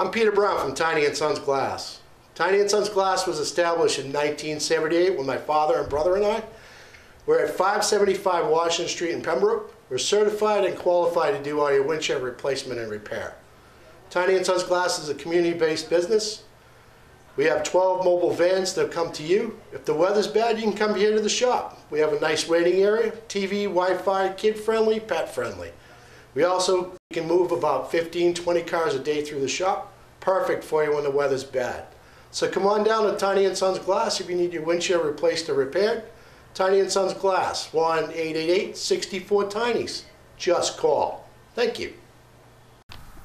I'm Peter Brown from Tiny and Sons Glass. Tiny and Sons Glass was established in 1978 with my father and brother and I. We're at 575 Washington Street in Pembroke. We're certified and qualified to do all your windshield replacement and repair. Tiny Sons Glass is a community-based business. We have 12 mobile vans that come to you. If the weather's bad, you can come here to the shop. We have a nice waiting area, TV, Wi-Fi, kid-friendly, pet-friendly. We also can move about 15, 20 cars a day through the shop. Perfect for you when the weather's bad. So come on down to Tiny and Sons Glass if you need your windshield replaced or repaired. Tiny and Sons Glass, 1-888-64-TINIES. Just call. Thank you.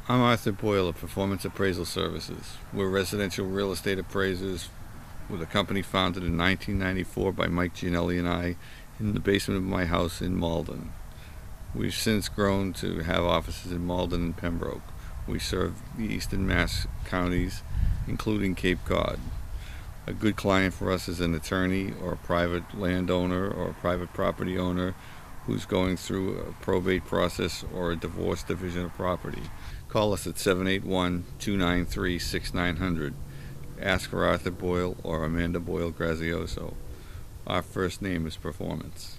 I'm Arthur Boyle of Performance Appraisal Services. We're residential real estate appraisers with a company founded in 1994 by Mike Gianelli and I in the basement of my house in Malden. We've since grown to have offices in Malden and Pembroke. We serve the eastern Mass counties, including Cape Cod. A good client for us is an attorney or a private landowner or a private property owner who's going through a probate process or a divorce division of property. Call us at 781-293-6900. Ask for Arthur Boyle or Amanda Boyle Grazioso. Our first name is Performance.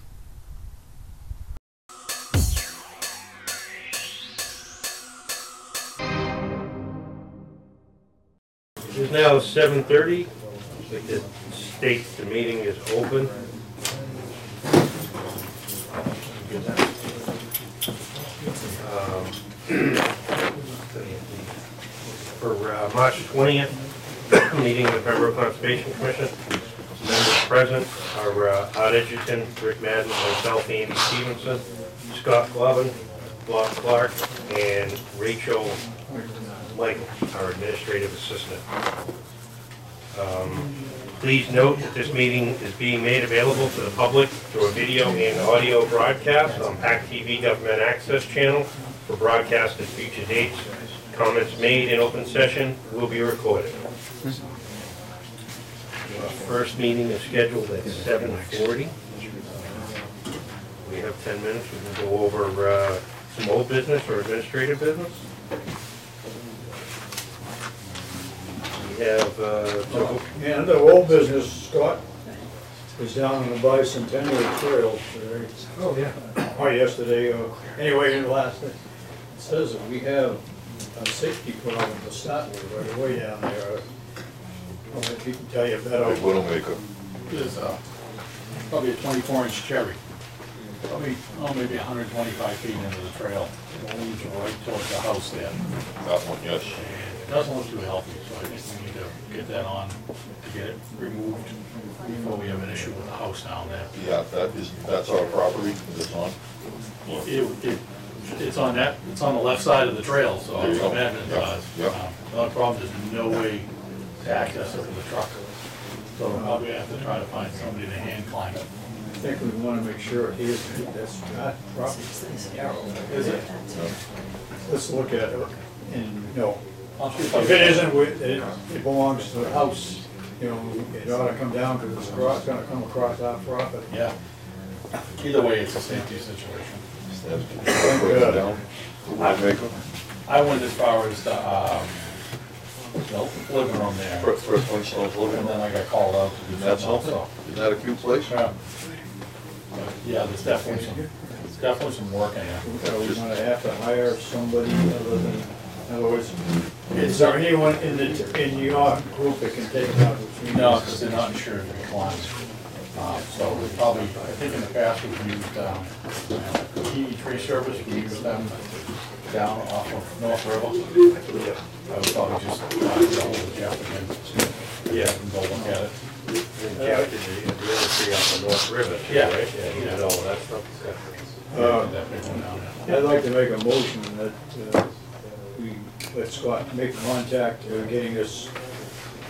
It is now seven thirty. It states the meeting is open. Um, For uh, March twentieth, meeting of the Pembroke Conservation Commission, members present are uh, Art Edgerton, Rick Madden, myself, Andy Stevenson, Scott Glovin, Bob Clark, and Rachel Michael, our administrative assistant. Um, Please note that this meeting is being made available to the public through a video and audio broadcast on PAC TV Government Access Channel for broadcast at future dates. Comments made in open session will be recorded. Our First meeting is scheduled at seven forty. We have ten minutes, we can go over uh, some old business or administrative business. We have, uh, so- And the old business, Scott, is down on the bicentennial trail today, oh, yeah. or yesterday, or anyway, in the last, it says that we have a safety problem to start with right away down there. I'll let people tell you better. Widowmaker. There's uh, probably a twenty-four inch cherry, probably, oh, maybe hundred twenty-five feet into the trail. It leads right towards the house there. That one, yes. It doesn't look too healthy, so I think we need to get that on, to get it removed before we have an issue with the house down there. Yeah, that is, that's our property, it's on. It, it, it's on that, it's on the left side of the trail, so There you it's go. abandoned, Yeah, uh, yeah. the only problem, there's no way to access it with a truck. So we'll probably have to try to find somebody to hand climb it. I think we wanna make sure it is, that's not property. Is it? Let's look at it, and, you know, if it isn't, with- it it belongs to the house, you know, it ought to come down, because it's cross, gonna come across our property. Yeah. Either way, it's a safety situation. Break it down. Widowmaker. I went as far as the, um, the living room there, First, first one, Stone's Living and then Room. I got called out to do That's something else, something. so. Isn't that a cute place? Yeah, But, Yeah, there's definitely some, there's definitely some work in there. So we're gonna have to hire somebody other than, in other words, is there anyone in the, in your group that can take it out? No, because they're not insured be climbed. Uh, So we probably, I think in the past we've used, um, Key Tree Service, we used them down off of North River. I would probably just, uh, hold of Jeff again. Yeah. And go look at it. Jeff did the, the other tree up the North River, too, Yeah. right? Yeah, he did all that stuff. Uh, That big one down there. I'd like to make a motion that uh, we let Scott make contact to getting this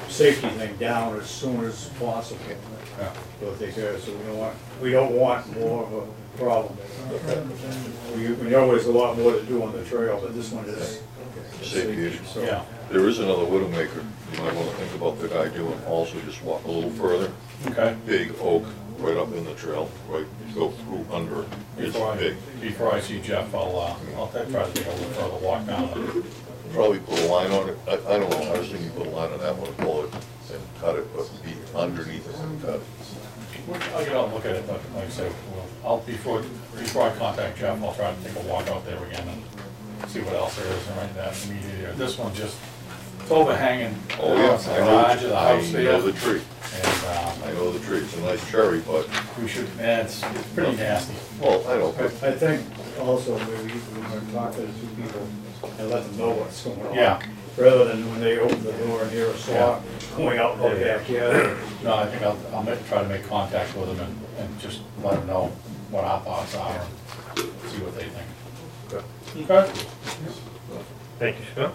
safety thing down as soon as possible. Yeah. So take care, of it, so we don't want, we don't want more of a problem. We, we know there's a lot more to do on the trail, but this one is. Safety issue. Yeah, There is another Widowmaker. You might wanna think about the guy doing also just walk a little further. okay. Big oak, right up in the trail, right, go through under it. It's Before I, big. before I see Jeff, I'll, uh, I'll try to take a little further walk down and probably put a line on it, I, I don't know, I was thinking put a line on that one, pull it and cut it, but be underneath it and cut it. I'll get out and look at it, but like I said, well, I'll, before, before I contact Jeff, I'll try to take a walk out there again and see what else there is right in that immediate area. This one just, it's overhanging. Oh, yeah, It's the I garage of know, the I house know there, the tree, and, um, I know the tree, it's a nice cherry, but, we should, yeah, it's, it's pretty nasty. well, I know, I, but I think also maybe we want to talk to the two people and let them know what's going on. Yeah. Rather than when they open the door and hear a saw going out in the backyard. No, I think I'll, I'll make, try to make contact with them and, and just let them know what our thoughts are, and see what they think. Okay? Thank you, Scott.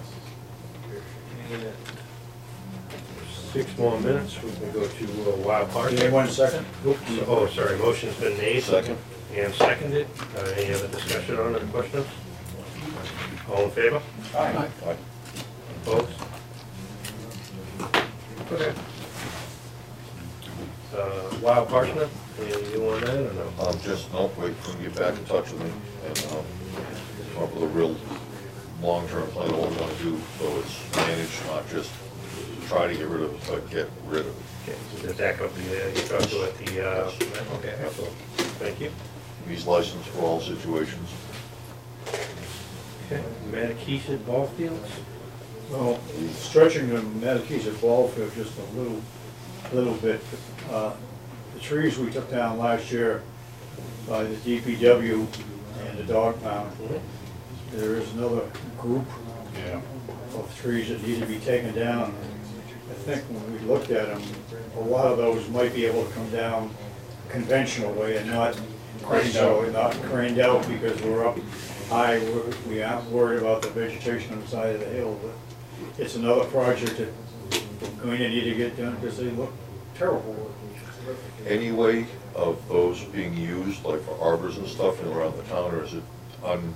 Six more minutes, we can go to uh, Wild Park. Give me one second. Oops, Oh, sorry, motion's been made. Second. And seconded. Uh, Any other discussion on it, questions? All in favor? Aye. I, Opposed? Okay. Uh, Wild Parsnip, any you on that or no? um, just, no, wait for him to get back in touch with me and, um, come up with a real long-term plan of what we're gonna do, so it's managed, not just try to get rid of it, but get rid of it. Okay, so the deck up the, uh, you talked to at the, uh, okay, excellent. Thank you. He's licensed for all situations. Okay, Mattakeesett Ball Fields? Well, stretching the Mattakeesett ball field just a little, little bit. uh, The trees we took down last year by the DPW and the dog pound, there is another group Yeah. of trees that need to be taken down. I think when we looked at them, a lot of those might be able to come down conventional way and not Craned out. not craned out because we're up high. We're- We aren't worried about the vegetation on the side of the hill, but it's another project that we're going to need to get done because they look terrible. Any way of those being used, like for arbors and stuff and around the town, or is it un,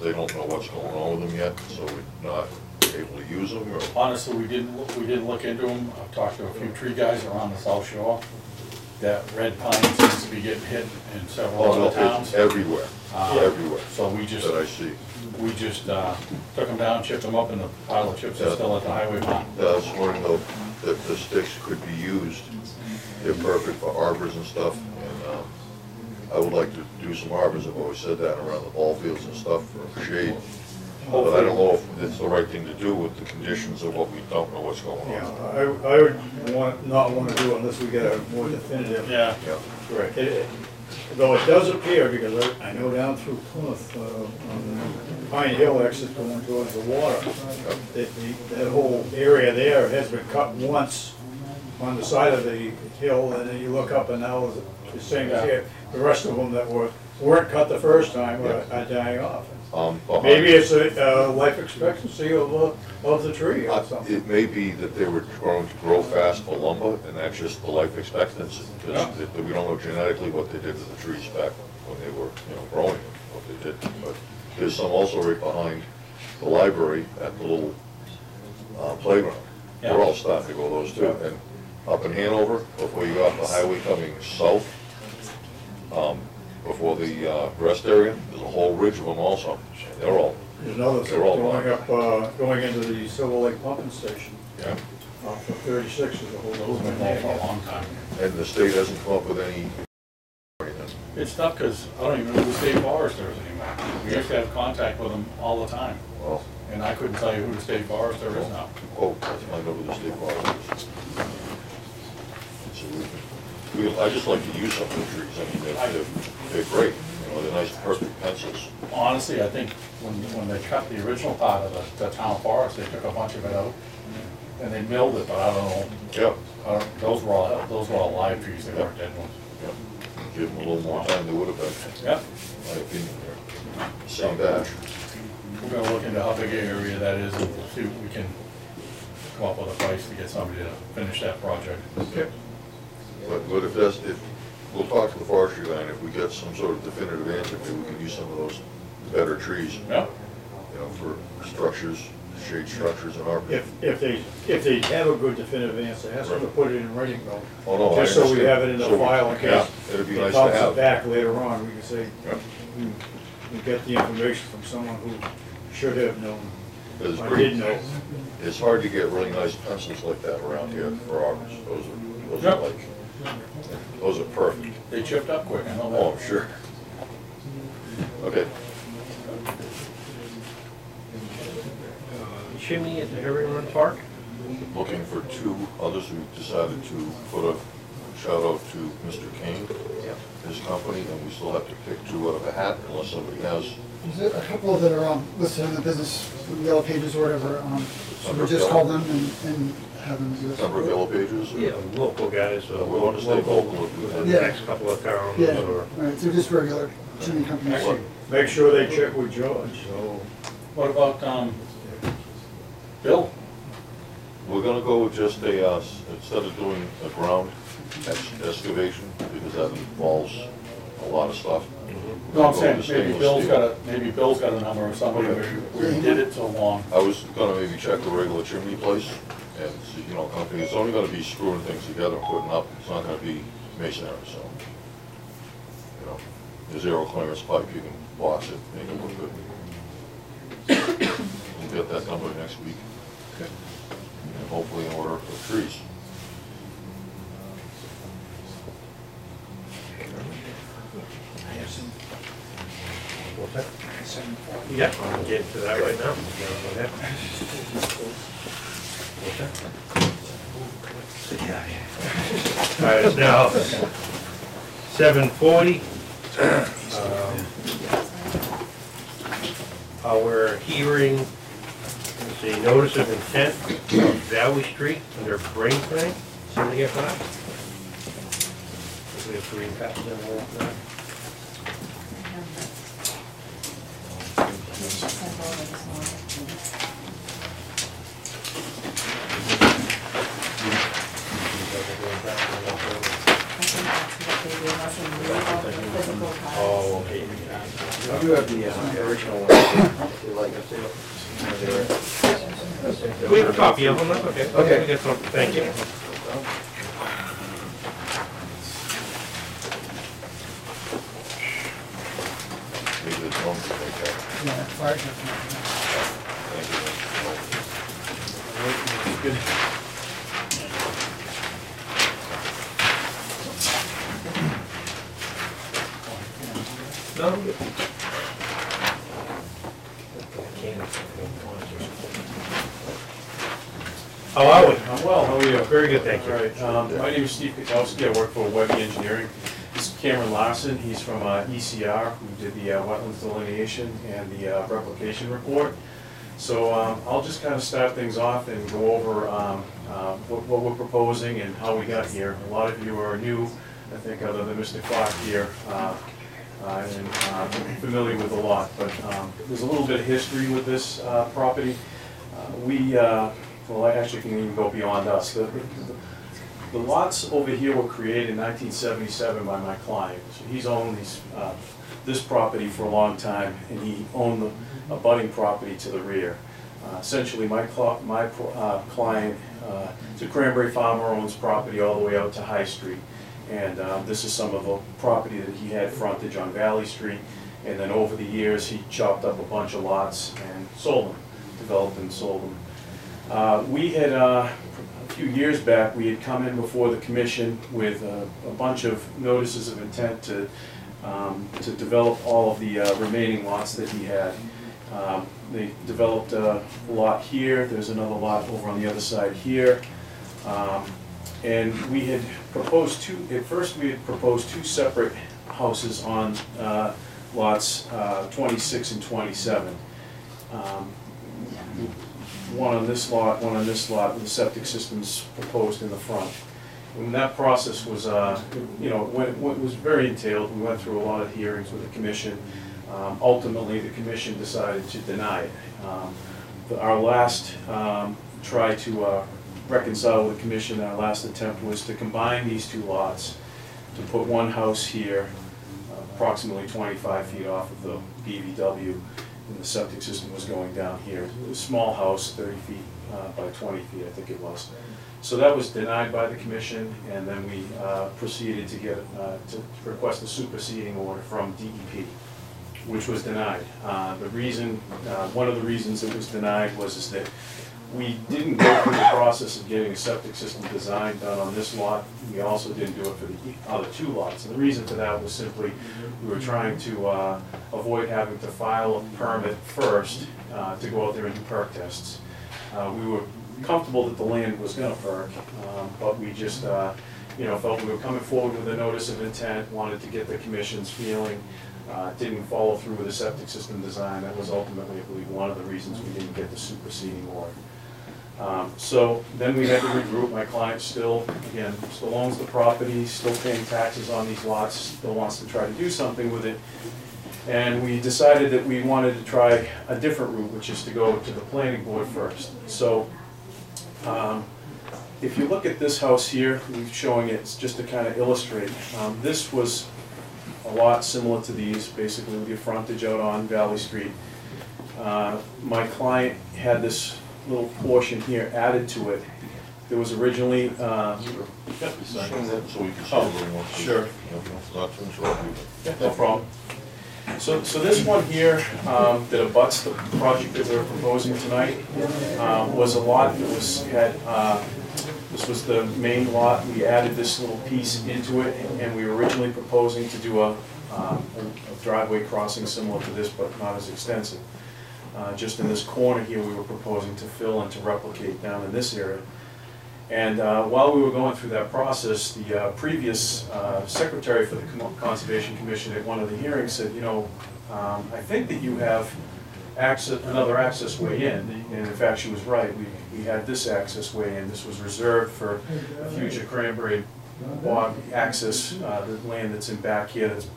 they don't know what's going on with them yet, so we're not able to use them, or? Honestly, we didn't, look- we didn't look into them. I've talked to a few tree guys around the South Shore. That red pine seems to be getting hit in several Oh, no, other towns. it's everywhere, Uh, everywhere So we just, that I see. we just, uh, took them down, chipped them up, and the pile of chips is still at the highway pond. I was wondering though, that the sticks could be used, they're perfect for arbors and stuff, and, um, I would like to do some arbors, I've always said that, around the ball fields and stuff for shade. But I don't know if it's the right thing to do with the conditions of what we don't know what's going Yeah, on. I, I would want, not want to do it unless we get a more definitive. Yeah, Yeah, Right. It- it- Though it does appear, because I, I know down through Plymouth, uh, on the Pine Hill exit going towards the water, that the, that whole area there has been cut once on the side of the hill, and then you look up and now it's the same as here. The rest of them that were, weren't cut the first time are are dying off. um, behind- Maybe it's a, uh, life expectancy of, uh, of the tree Uh, or something. It may be that they were growing to grow fast for lumber, and that's just the life expectancy. Because Yeah. we don't know genetically what they did to the trees back when they were, you know, growing, what they did. But there's some also right behind the library at the little uh, playground. They're all starting to go those too. And up in Hanover, before you go off the highway coming south, um, before the uh, rest area, there's a whole ridge of them also. They're all, There's another They're all going gone. up, uh, going into the Silver Lake pumping station. yeah. Off of thirty-six is a whole those have movement been there there. for a long time. And the state hasn't come up with any. It's tough, because I don't even know who the state forester is anymore. We used to have contact with them all the time, Well, and I couldn't tell you who the state forester is now. Oh, let's find out who the state forest is. So we, we, I just like to use some of the trees, I mean, they're, they're, they're great, you know, they're nice perfect pencils. Honestly, I think when, when they cut the original part of the, the town forest, they took a bunch of it out, and they milled it, but I don't know, Yeah, I don't, those were all, those were all live trees, they weren't dead ones. yeah, give them a little more time, they would have been, Yep, my opinion, there. Same batch. we're gonna look into how big an area that is and see if we can come up with a price to get somebody to finish that project. But, but if that's, if, we'll talk to the forestry guy, and if we get some sort of definitive answer, maybe we can use some of those better trees, Yeah, you know, for structures, shade structures and arbors. If, if they, if they have a good definitive answer, ask them to put it in writing though. Oh, no, I Just so we understand. have it in the So we- file in yeah, case it'd be it nice to comes have. back later on, we can say, Yeah. we, we get the information from someone who should have known. It's I pretty- did know. It's hard to get really nice pencils like that around here for arbors. Those are, those are Yep. like, those are perfect. They chipped up quick, I know that. Oh, I'm sure. Okay, Chimney at the Everyone Park? looking for two others. We decided to put a shout out to Mr. Kane, his company, and we still have to pick two out of a hat unless somebody has. There's a couple that are um, listed in the business yellow pages or whatever, um, so we just call them and, and have them do this. Number of yellow pages? or- Yeah, local guys, uh, We want to stay local. if we can. the Yeah. next couple of towns Yeah, or. right, they're just regular chimney companies. Actually, make sure they check with George, so. What about, um, Bill? We're gonna go with just a, uh, s- instead of doing a ground ex- excavation, because that involves a lot of stuff. No, I'm saying, with maybe Bill's got a, maybe Bill's got a number of somebody where where he did it so long. I was gonna maybe check the regular chimney place and see, you know, company, it's only gonna be screwing things together and putting up, it's not gonna be masonry, so. You know, the zero clearance pipe, you can box it, make it look good. We'll get that done by next week. Okay. And hopefully in order for trees. Yeah, I'll get to that right now. All right, it's now seven forty. Um, Our hearing is a notice of intent of Valley Street under Brainfrank, seventy-five. We have green pass there, all that. Oh, okay. You have the uh, original one, if you like. We have a copy of them, okay. Okay. We got some, thank you. Maybe the drums will make that. Yeah, fire company. Thank you. No? How are we? I'm well, how are you? Very good, thank you. All right, um, my name is Steve Kotowski, I work for Webby Engineering. This is Cameron Larson, he's from uh, ECR, who did the uh, wetlands delineation and the uh, replication report. So um, I'll just kind of start things off and go over um, uh, what what we're proposing and how we got here. A lot of you are new, I think, other than Mr. Clark here, uh, uh, and uh, familiar with the lot, but um, there's a little bit of history with this uh, property. Uh, We, uh, well, I actually can even go beyond us. The- the- The lots over here were created in 1977 by my client. So he's owned these, uh, this property for a long time, and he owned the abutting property to the rear. Essentially, my my client, it's a cranberry farmer, owns property all the way out to High Street. And uh, this is some of the property that he had frontage on Valley Street. And then over the years, he chopped up a bunch of lots and sold them, developed and sold them. Uh, We had, uh, a few years back, we had come in before the commission with a a bunch of notices of intent to, um, to develop all of the uh, remaining lots that he had. Um, They developed a lot here, there's another lot over on the other side here. Um, And we had proposed two, at first, we had proposed two separate houses on uh, lots uh, 26 and 27. Um, one on this lot, one on this lot, with the septic systems proposed in the front. When that process was, uh, you know, was very entailed, we went through a lot of hearings with the commission. Um, Ultimately, the commission decided to deny it. Um, the- Our last um, try to uh, reconcile with the commission, our last attempt was to combine these two lots, to put one house here, approximately 25 feet off of the BVW, and the septic system was going down here. A small house, 30 feet uh, by 20 feet, I think it was. So that was denied by the commission, and then we uh, proceeded to get, uh, to request a superseding order from DEP. which was denied. Uh, The reason, uh, one of the reasons it was denied was is that we didn't go through the process of getting a septic system design done on this lot. We also didn't do it for the other two lots. And the reason for that was simply, we were trying to uh, avoid having to file a permit first uh, to go out there and do perk tests. Uh, We were comfortable that the land was gonna perk, um, but we just, uh, you know, felt we were coming forward with a notice of intent, wanted to get the commission's feeling, uh, didn't follow through with the septic system design. That was ultimately, I believe, one of the reasons we didn't get the superseding order. Um, So then we had to regroup, my client still, again, still owns the property, still paying taxes on these lots, still wants to try to do something with it. And we decided that we wanted to try a different route, which is to go to the planning board first. So um, if you look at this house here, we're showing it just to kind of illustrate. um, This was a lot similar to these, basically with your frontage out on Valley Street. Uh, My client had this little portion here added to it. There was originally, uh, Yep, Sign that so we can see a little more. Sure. Not to interrupt you, Yeah, no problem. So, so this one here, um, that abuts the project that we're proposing tonight, um, was a lot that was, had, uh, this was the main lot, we added this little piece into it, and we were originally proposing to do a, um, a driveway crossing similar to this, but not as extensive. Uh, just in this corner here, we were proposing to fill and to replicate down in this area. And uh, while we were going through that process, the uh, previous uh, secretary for the Com- Conservation Commission at one of the hearings said, you know, um, I think that you have access, another access way in. And in fact, she was right. We, we had this access way in. This was reserved for future cranberry bog access, uh, the land that's in back here that's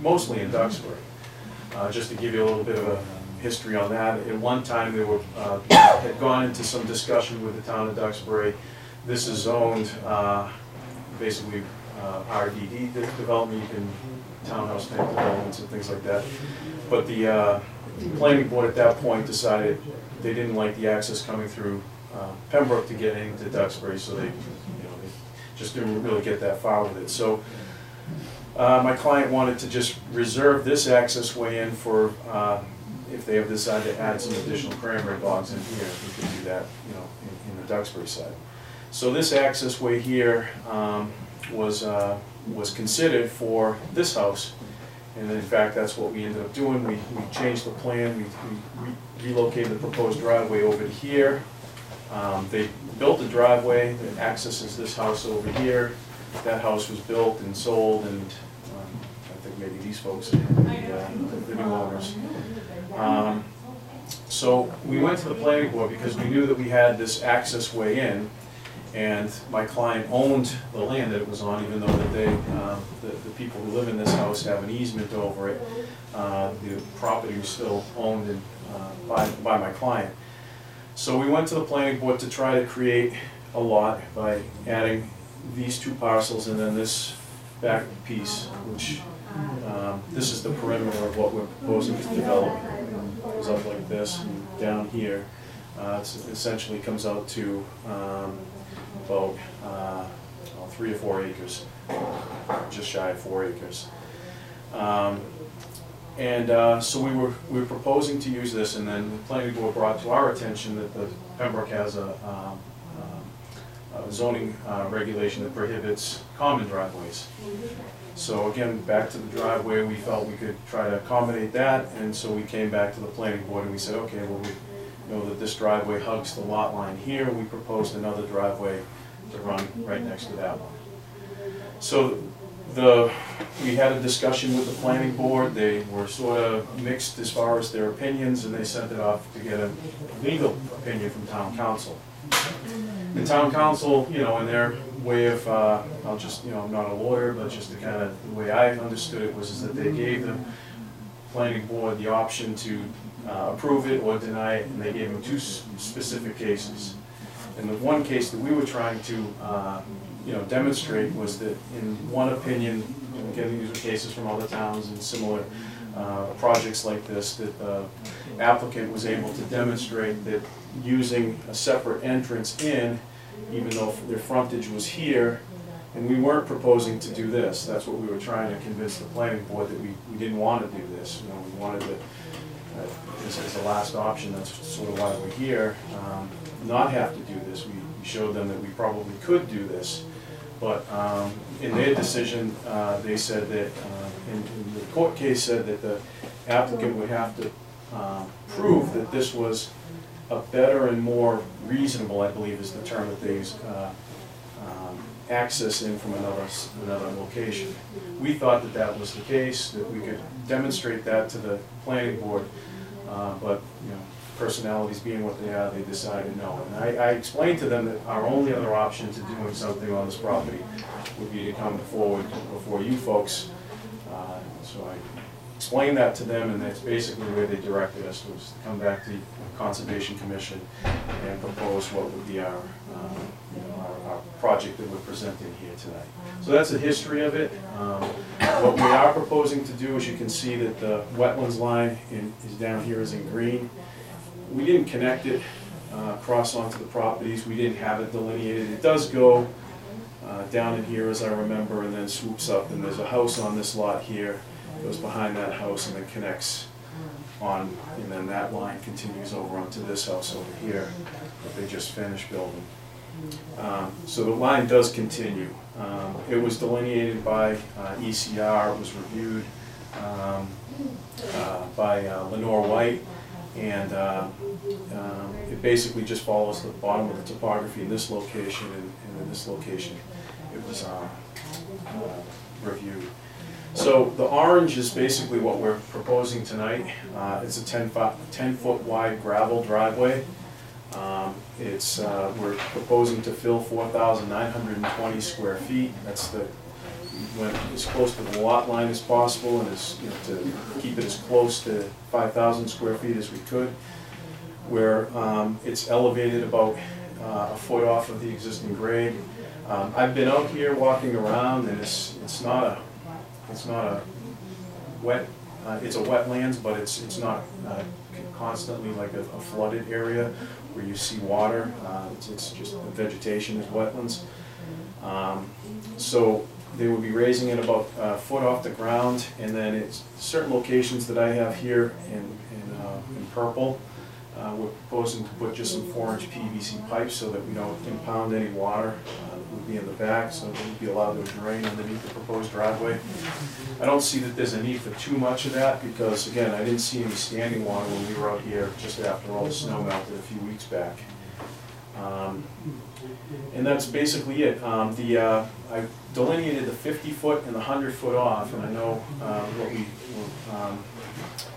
mostly in Duxbury. Just to give you a little bit of a history on that, at one time, they were, uh, had gone into some discussion with the town of Duxbury. This is zoned, uh, basically, uh, RDD development, you can, townhouse type developments and things like that. But the uh, planning board at that point decided they didn't like the access coming through uh, Pembroke to get into Duxbury, so they, you know, they just didn't really get that far with it. So uh, my client wanted to just reserve this access way in for, uh, if they have decided to add some additional cranberry bogs in here, we could do that, you know, in- in the Duxbury side. So this access way here um, was, uh, was considered for this house. And in fact, that's what we ended up doing. We, we changed the plan, we we re- relocated the proposed driveway over to here. Um, They built the driveway that accesses this house over here. That house was built and sold and um, I think maybe these folks, the, uh, the new owners. Um, So we went to the planning board because we knew that we had this access way in. And my client owned the land that it was on, even though that they, um, the, the people who live in this house have an easement over it. Uh, The property was still owned uh, by, by my client. So we went to the planning board to try to create a lot by adding these two parcels and then this back piece, which, um, this is the perimeter of what we're proposing to develop. It Goes up like this, and down here. Uh, it's essentially comes out to, um, about, uh, three or four acres, just shy of four acres. Um, And uh, so we were, we were proposing to use this, and then the planning board brought to our attention that the Pembroke has a um, um, a zoning uh, regulation that prohibits common driveways. So again, back to the driveway, we felt we could try to accommodate that, and so we came back to the planning board and we said, okay, well, we know that this driveway hugs the lot line here, we proposed another driveway to run right next to that one. So the, we had a discussion with the planning board, they were sort of mixed as far as their opinions, and they sent it off to get a legal opinion from town counsel. The town counsel, you know, in their way of, uh, I'll just, you know, I'm not a lawyer, but just the kind of, the way I understood it was is that they gave the planning board the option to uh, approve it or deny it, and they gave them two specific cases. And the one case that we were trying to, uh, you know, demonstrate was that in one opinion, and again, these are cases from other towns and similar uh, projects like this, that the applicant was able to demonstrate that using a separate entrance in, even though their frontage was here, And we weren't proposing to do this, that's what we were trying to convince the planning board, that we, we didn't want to do this, you know, we wanted to, uh, this is the last option, that's sort of why we're here, um, not have to do this. We we showed them that we probably could do this, but um, in their decision, uh, they said that, uh, in in the court case said that the applicant would have to um, prove that this was a better and more reasonable, I believe is the term that they use, uh, um, access in from another, another location. We thought that that was the case, that we could demonstrate that to the planning board, uh, but, you know, personalities being what they are, they decided no. And I, I explained to them that our only other option to doing something on this property would be to come forward before you folks. Uh, So I explained that to them, and that's basically where they directed us, was to come back to the Conservation Commission and propose what would be our, um, you know, our, our project that we're presenting here tonight. So that's the history of it. Um, What we are proposing to do, is you can see that the wetlands line in, is down here is in green. We didn't connect it uh, across onto the properties, we didn't have it delineated. It does go uh, down in here, as I remember, and then swoops up, and there's a house on this lot here, goes behind that house and then connects on, and then that line continues over onto this house over here that they just finished building. Um, So the line does continue. Um, It was delineated by uh, ECR, it was reviewed um, uh, by uh, Lenore White, and uh, um, it basically just follows the bottom of the topography in this location and and in this location. It was um, uh, reviewed. So the orange is basically what we're proposing tonight. Uh, It's a 10 foot, 10 foot wide gravel driveway. Um, It's, uh, we're proposing to fill 4,920 square feet. That's the, went as close to the lot line as possible and as, you know, to keep it as close to 5,000 square feet as we could. Where um, it's elevated about uh, a foot off of the existing grade. Um, I've been out here walking around and it's, it's not a, it's not a wet, uh, it's a wetlands, but it's, it's not uh, constantly like a a flooded area where you see water. Uh, It's, it's just vegetation is wetlands. Um, So they would be raising it about a foot off the ground, and then it's certain locations that I have here in, in, uh, in purple. Uh, we're proposing to put just some four-inch PVC pipes so that we don't impound any water. Uh, would be in the back, so it would be allowed to drain underneath the proposed driveway. I don't see that there's a need for too much of that, because again, I didn't see any standing water when we were out here just after all the snow melted a few weeks back. Um, And that's basically it. Um, The, uh, I delineated the fifty foot and the hundred foot off, and I know uh, what we, um,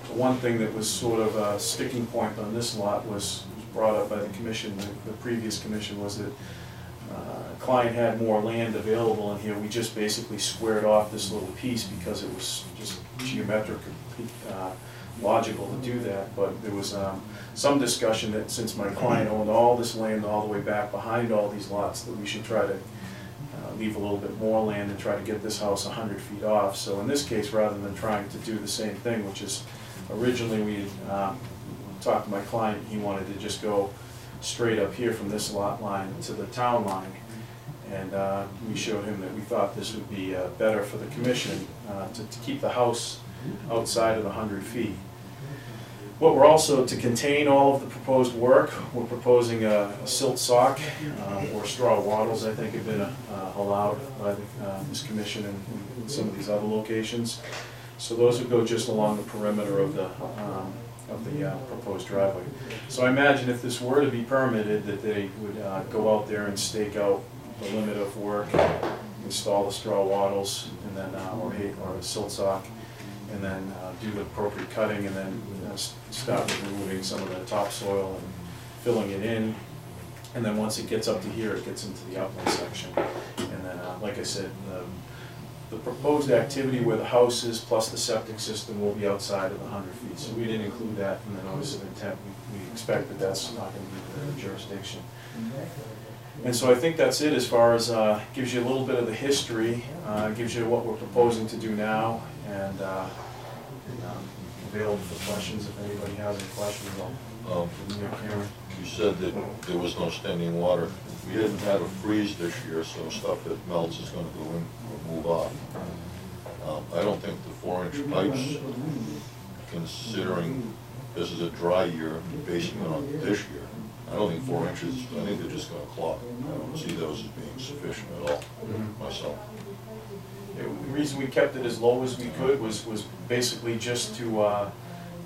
the one thing that was sort of a sticking point on this lot was was brought up by the commission, the- the previous commission, was that uh, client had more land available in here, we just basically squared off this little piece because it was just geometric, uh, logical to do that, but there was um, some discussion that since my client owned all this land all the way back behind all these lots, that we should try to uh, leave a little bit more land and try to get this house hundred feet off. So in this case, rather than trying to do the same thing, which is originally we um, talked to my client, he wanted to just go straight up here from this lot line to the town line. And uh, we showed him that we thought this would be uh, better for the commission uh, to to keep the house outside of the hundred feet. What we're also, to contain all of the proposed work, we're proposing a a silt sock um, or straw wattles, I think have been uh, allowed by the, uh, this commission and some of these other locations. So those would go just along the perimeter of the, um, of the uh, proposed driveway. So I imagine if this were to be permitted, that they would uh, go out there and stake out the limit of work, install the straw wattles, and then, uh, or hay, or a silt sock, and then uh, do the appropriate cutting, and then uh, s- start removing some of the topsoil and filling it in. And then once it gets up to here, it gets into the upland section. And then, uh, like I said, the the proposed activity where the house is plus the septic system will be outside of the hundred feet. So we didn't include that in the notice of intent. We, we expect that that's not gonna be the jurisdiction. And so I think that's it as far as, uh, gives you a little bit of the history, uh, gives you what we're proposing to do now, and, uh, um, available for questions if anybody has any questions. I'll Um, give them to Karen. You said that there was no standing water. We didn't have a freeze this year, so stuff that melts is gonna go in or move off. Um, I don't think the four-inch pipes, considering this is a dry year, basing it on this year, I don't think four inches, I think they're just gonna clog. I don't see those as being sufficient at all, myself. The reason we kept it as low as we could was, was basically just to, uh,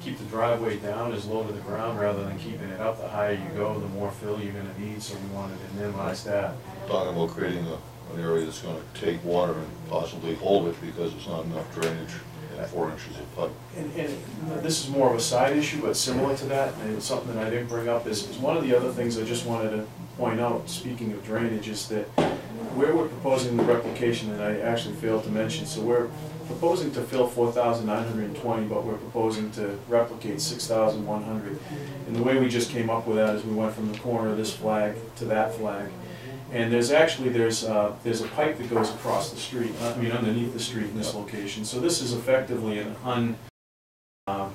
keep the driveway down as low to the ground rather than keeping it up. The higher you go, the more fill you're gonna need, so we wanted to minimize that. Talking about creating a, an area that's gonna take water and possibly hold it because it's not enough drainage in four inches of pipe. And, and this is more of a side issue, but similar to that, and it's something that I didn't bring up, is, is one of the other things I just wanted to point out, speaking of drainage, is that where we're proposing the replication, and I actually failed to mention, so we're proposing to fill four thousand nine hundred and twenty, but we're proposing to replicate six thousand one hundred. And the way we just came up with that is we went from the corner of this flag to that flag. And there's actually, there's, uh, there's a pipe that goes across the street, I mean underneath the street in this location. So this is effectively an un, uh,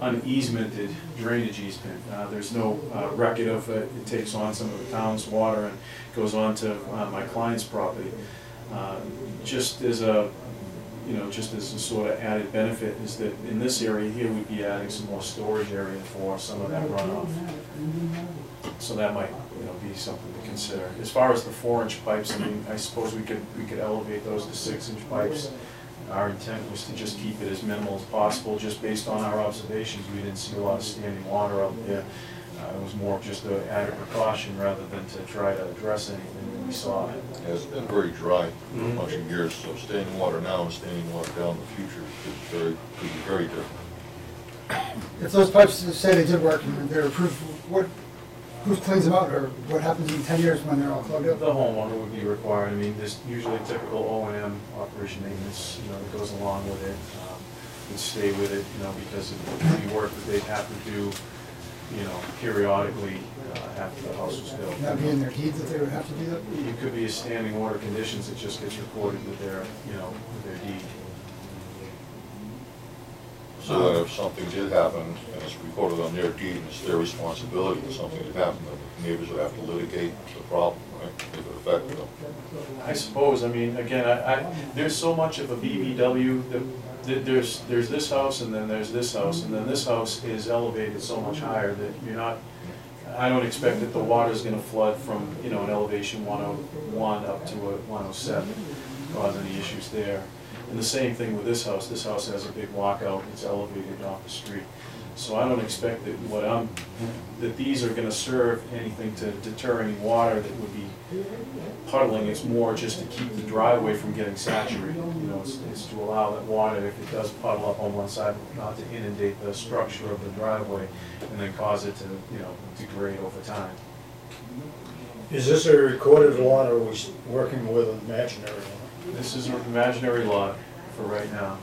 uneasemented drainage easement. Uh, There's no uh, record of it, it takes on some of the town's water and goes on to uh, my client's property. Uh, Just as a, you know, just as a sort of added benefit is that in this area here, we'd be adding some more storage area for some of that runoff. So that might, you know, be something consider. As far as the four-inch pipes, I mean, I suppose we could, we could elevate those to six-inch pipes. Our intent was to just keep it as minimal as possible, just based on our observations. We didn't see a lot of standing water out there. Uh, It was more of just an added precaution rather than to try to address anything that we saw. It's been very dry for a bunch of years, so standing water now and standing water down in the future could very, could be very different. If those pipes say they did work and they're approved, what, who cleans them out, or what happens in ten years when they're all clogged The homeowner would be required, I mean, there's usually typical O and M operation maintenance, you know, that goes along with it. um, Would stay with it, you know, because it would be work that they'd have to do, you know, periodically uh, after the house was built. That'd be in their deeds that they would have to do that? It could be a standing order conditions, it just gets recorded with their, you know, with their deed. So that if something did happen, and it's recorded on their deed, and it's their responsibility, and something did happen, the neighbors would have to litigate the problem, right? If it affected them. I suppose, I mean, again, I, I, there's so much of a BVW, that, that there's, there's this house, and then there's this house, and then this house is elevated so much higher that you're not, I don't expect that the water's gonna flood from, you know, an elevation one oh one up to a one oh seven, cause any issues there. And the same thing with this house, this house has a big walkout, it's elevated off the street. So I don't expect that what I'm, that these are gonna serve anything to deter any water that would be puddling, it's more just to keep the driveway from getting saturated. You know, it's, it's to allow that water, if it does puddle up on one side, not to inundate the structure of the driveway and then cause it to, you know, degrade over time. Is this a recorded lot or are we working with an imaginary? This is an imaginary lot for right now.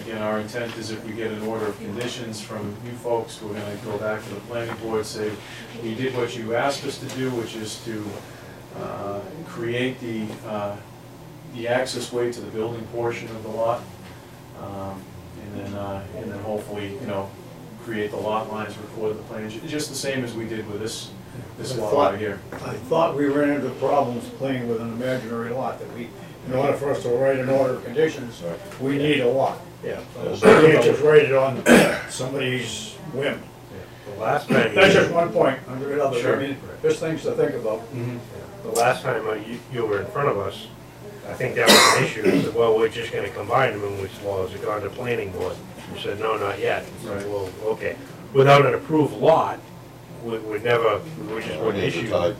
Again, our intent is if we get an order of conditions from you folks, we're gonna go back to the planning board, say, we did what you asked us to do, which is to, uh, create the, uh, the access way to the building portion of the lot. Um, and then, uh, and then hopefully, you know, create the lot lines, record the plans, just the same as we did with this, this lot right here. I thought we ran into problems playing with an imaginary lot, that we, in order for us to write an order of conditions, we need a lot. Yeah. We can't just write it on somebody's whim. The last time, That's just one point, under another, Sure. I mean, there's things to think about. the last time uh, you, you were in front of us, I think that was an issue. You said, well, we're just gonna combine them, and we said, well, has it gone to planning board? You said, no, not yet. I said, Right. Well, okay. Without an approved lot, we, we never, we just wouldn't issue. type.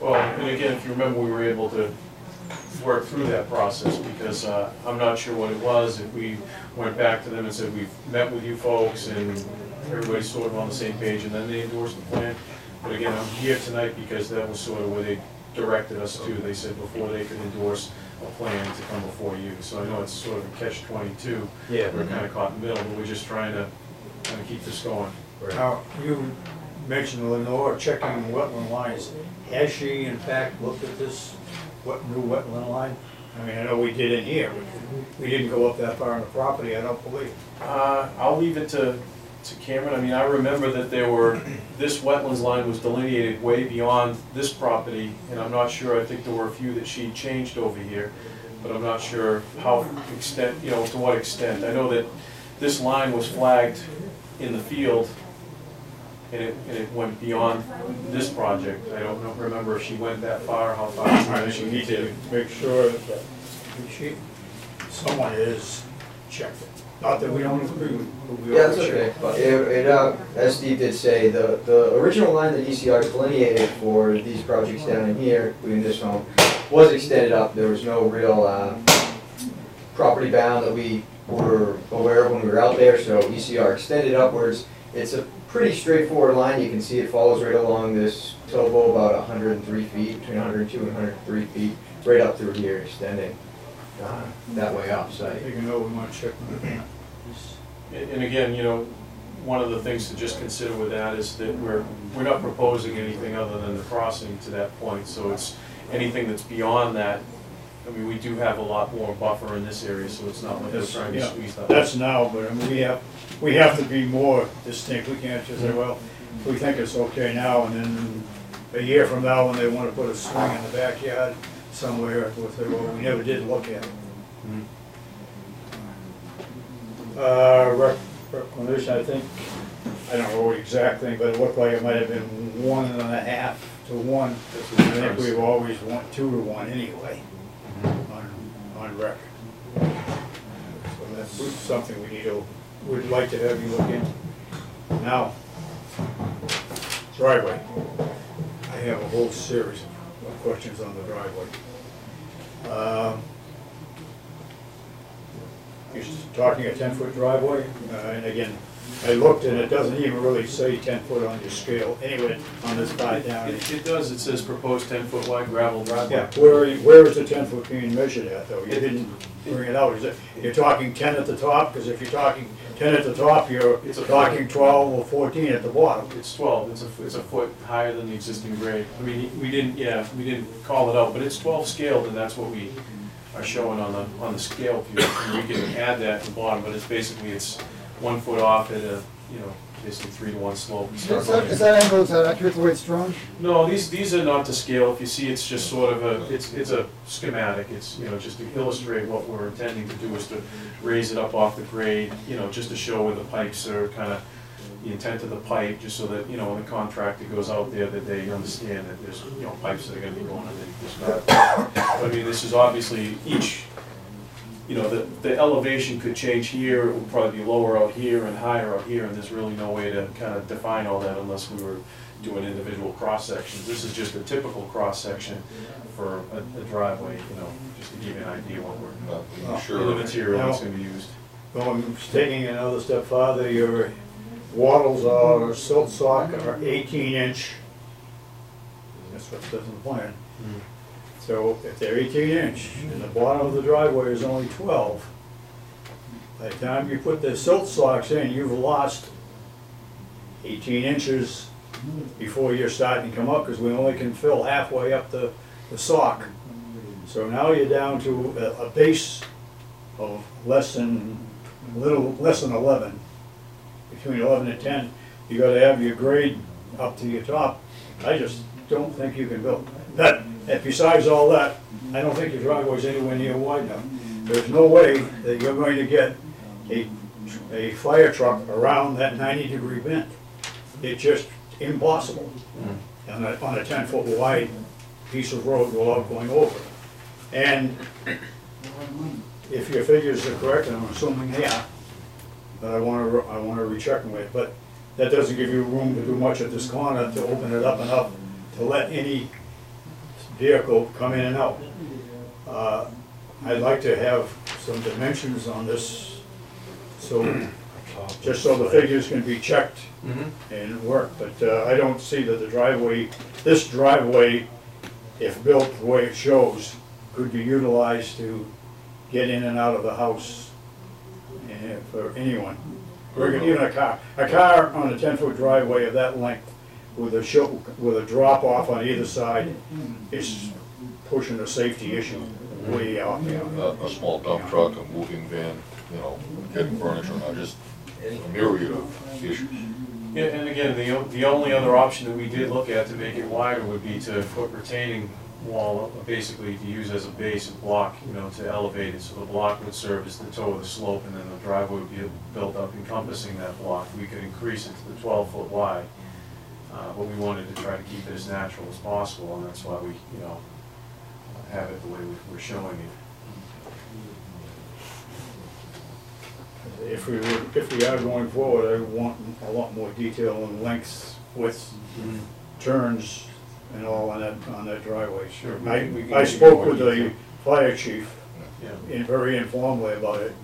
Well, and again, if you remember, we were able to work through that process, because uh, I'm not sure what it was, if we went back to them and said, we've met with you folks, and everybody's sort of on the same page, and then they endorsed the plan. But again, I'm here tonight because that was sort of where they directed us to, they said before they could endorse a plan to come before you. So I know it's sort of a catch twenty-two, Yeah. we're kind of caught in the middle, but we're just trying to kind of keep this going. Now, you mentioned Lenore checking wetland lines. Has she in fact looked at this wet, new wetland line? I mean, I know we did in here, but we didn't go up that far on the property, I don't believe. Uh, I'll leave it to, to Cameron. I mean, I remember that there were, this wetlands line was delineated way beyond this property, and I'm not sure, I think there were a few that she changed over here, but I'm not sure how extent, you know, to what extent. I know that this line was flagged in the field, and it, and it went beyond this project. I don't know, remember if she went that far, how far I she think we need did. to make sure that she, someone is checked it. Not that we don't agree with, but we Yeah, that's always okay, check. but it, it, uh, as Steve did say, the, the original line that ECR delineated for these projects down in here, including this home, was extended up, there was no real, uh, property bound that we were aware of when we were out there, so ECR extended upwards. It's a pretty straightforward line, you can see it follows right along this topo about hundred and three feet, between hundred and two and hundred and three feet, right up through here, extending, uh, that way up site. You know, we want to check on. And and again, you know, one of the things to just consider with that is that we're, we're not proposing anything other than the crossing to that point, so it's anything that's beyond that. I mean, we do have a lot more buffer in this area, so it's not like we're That's- trying to yeah, squeeze that. That's now, but I mean, we have, we have to be more distinct, we can't just say, well, we think it's okay now, and then a year from now, when they wanna put a swing in the backyard somewhere, we'll say, well, we never did look at it. Mhm. Uh, rec, reclamation, I think, I don't know the exact thing, but it looked like it might have been one and a half to one. That's I think we've always want two to one anyway, on rec. So that's something we need to, would like to have you look into. Now, driveway. I have a whole series of questions on the driveway. Um, You're talking a ten-foot driveway, uh, and again, I looked and it doesn't even really say ten foot on your scale, anyway, on this side down. It, it does, it says proposed ten foot wide gravel driveway. Yeah, where, are you- where is the ten foot being measured at, though? You didn't bring it out, is it, you're talking ten at the top? Because if you're talking ten at the top, you're It's a- talking twelve or fourteen at the bottom. It's twelve, it's a, it's a foot higher than the existing grade. I mean, we didn't, yeah, we didn't call it out, but it's twelve scaled, and that's what we are showing on the, on the scale view. And we can add that at the bottom, but it's basically, it's one foot off at a, you know, basically three to one slope. Is that, is that angle, is that accurate the way it's drawn? No, these, these are not to scale. If you see, it's just sort of a, it's, it's a schematic. It's, you know, just to illustrate what we're intending to do is to raise it up off the grade, you know, just to show where the pipes are kind of, the intent of the pipe, just so that, you know, when the contractor goes out there, that they understand that there's, you know, pipes that are gonna be going underneath this driveway. I mean, this is obviously each, you know, the, the elevation could change here, it would probably be lower out here and higher out here, and there's really no way to kind of define all that unless we were doing individual cross sections. This is just a typical cross section for a a driveway, you know, just to give you an idea what we're, Not being the sure. material that's gonna be used. Going, taking another step farther, your wattles or silt sock are eighteen inch. That's what says in the plan. Mm-hmm. So if they're eighteen inch and the bottom of the driveway is only twelve, by the time you put the silt socks in, you've lost eighteen inches before you're starting to come up, because we only can fill halfway up the, the sock. So now you're down to a, a base of less than, little, less than eleven, between eleven and ten. You gotta have your grade up to your top. I just don't think you can build. That, and besides all that, I don't think your driveway's anywhere near wide enough. There's no way that you're going to get a, a fire truck around that ninety degree bend. It's just impossible hmm. on a, on a ten foot wide piece of road without going over. And if your figures are correct, and I'm assuming they are, but I wanna, I wanna recheck them with, but that doesn't give you room to do much at this corner to open it up enough to let any vehicle come in and out. Uh, I'd like to have some dimensions on this, so, just so the figures can be checked and work, but uh, I don't see that the driveway, this driveway, if built the way it shows, could be utilized to get in and out of the house eh, for anyone, or even a car. A car on a ten-foot driveway of that length with a show, with a drop-off on either side is pushing a safety issue. way out there. a, a small dump truck, a moving van, you know, getting furniture, not just a myriad of issues. Yeah, and again, the, the only other option that we did look at to make it wider would be to put retaining wall, basically to use as a base and block, you know, to elevate it, so the block would serve as the toe of the slope, and then the driveway would be built up encompassing that block. We could increase it to the twelve foot wide, uh, but we wanted to try to keep it as natural as possible, and that's why we, you know, have it the way we- we're showing it. If we were, if we are going forward, I want a lot more detail on lengths, widths, turns, and all on that, on that driveway. Sure, I, we I spoke with the fire chief, Yeah. in a very informally about it,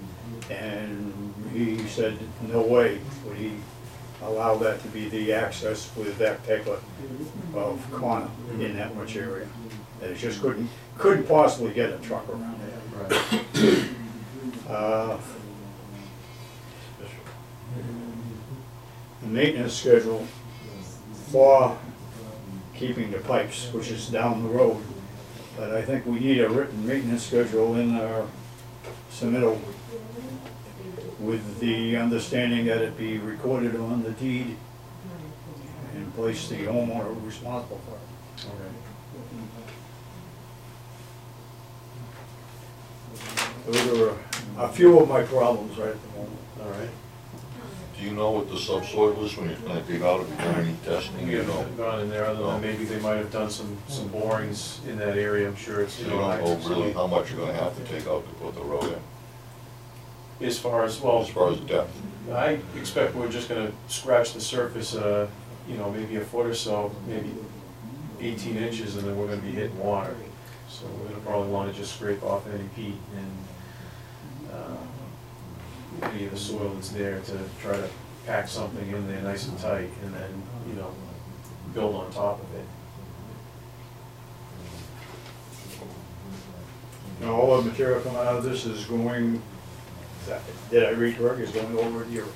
and he said, no way would he allow that to be the access with that type of, corner in that much area. And it just couldn't, couldn't possibly get a truck around there. Right. Uh, The maintenance schedule for keeping the pipes, which is down the road. But I think we need a written maintenance schedule in our submittal with the understanding that it be recorded on the deed and place the homeowner responsible for it. Okay. Those are a few of my problems right at the moment. All right. Do you know what the subsoil is when you're gonna dig out, have you done any testing, We you know? haven't gone in there, other No. than maybe they might have done some, some borings in that area, I'm sure it's, You you don't know. know really how much you're gonna have to take out to put the road in, As far as, well, as far as depth. I expect we're just gonna scratch the surface, uh, you know, maybe a foot or so, maybe eighteen inches, and then we're gonna be hitting water. So we're gonna probably wanna just scrape off any peat and, uh, any of the soil that's there to try to pack something in there nice and tight, and then, you know, build on top of it. Now, all the material coming out of this is going, is that- did I read correct, is going over to your,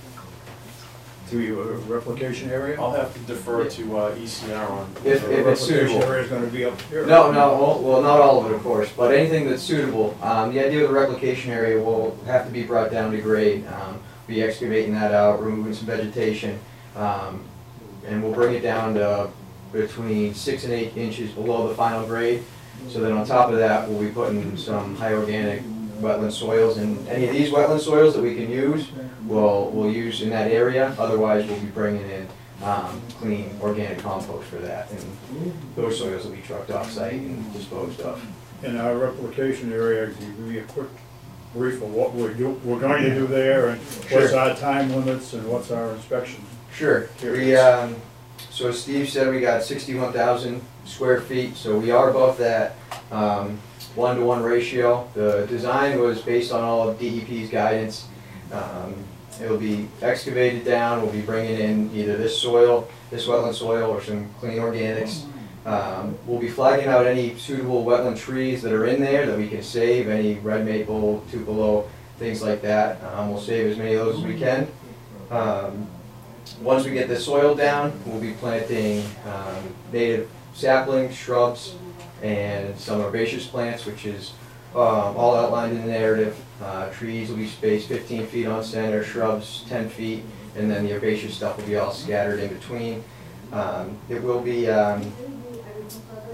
to your replication area? I'll have to defer to uh, ECR on. If- if the it's replication suitable. area is gonna be up here. No, no, all- well, not all of it, of course, but anything that's suitable. Um, the idea of the replication area will have to be brought down to grade. Um, be excavating that out, removing some vegetation, um, and we'll bring it down to between six and eight inches below the final grade. So then on top of that, we'll be putting some high organic wetland soils, and any of these wetland soils that we can use, we'll, we'll use in that area. Otherwise, we'll be bringing in, um, clean organic compost for that, and those soils will be trucked off-site and disposed of. In our replication area, can you give me a quick brief of what we're do, we're going to do there, and what's our time limits, and what's our inspection? Sure, we, um, so as Steve said, we got sixty-one thousand square feet, so we are above that, um, one-to-one ratio. The design was based on all of DEP's guidance. Um, it'll be excavated down, we'll be bringing in either this soil, this wetland soil, or some clean organics. Um, we'll be flagging out any suitable wetland trees that are in there that we can save, any red maple, tupelo, things like that. Um, we'll save as many of those as we can. Um, once we get the soil down, we'll be planting um, native saplings, shrubs, and some herbaceous plants, which is um, all outlined in the narrative. Uh, Trees will be spaced 15 feet on center, shrubs 10 feet, and then the herbaceous stuff will be all scattered in between. Um, It will be um,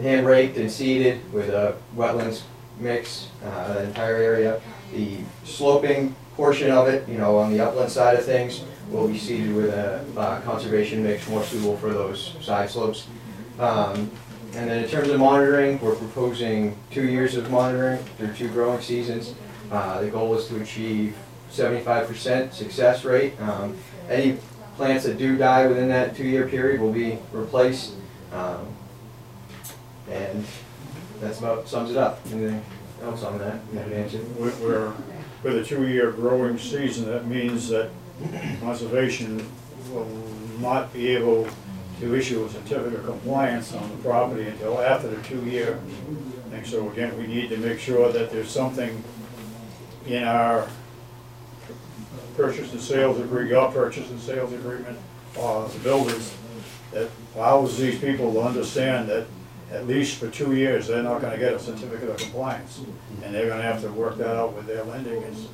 hand raked and seeded with a wetlands mix, uh, the entire area. The sloping portion of it, you know, on the upland side of things, will be seeded with a uh, conservation mix more suitable for those side slopes. Um, And then in terms of monitoring, we're proposing two years of monitoring through two growing seasons. Uh, The goal is to achieve seventy-five percent success rate. Um, Any plants that do die within that two-year period will be replaced. Um, And that's about sums it up. Anything else on that? With- We're, with a two-year growing season, that means that conservation will not be able to issue a certificate of compliance on the property until after the two-year thing. So again, we need to make sure that there's something in our purchase and sales agreement, our purchase and sales agreement, uh, the builders, that allows these people to understand that at least for two years, they're not gonna get a certificate of compliance. And they're gonna have to work that out with their lending, is,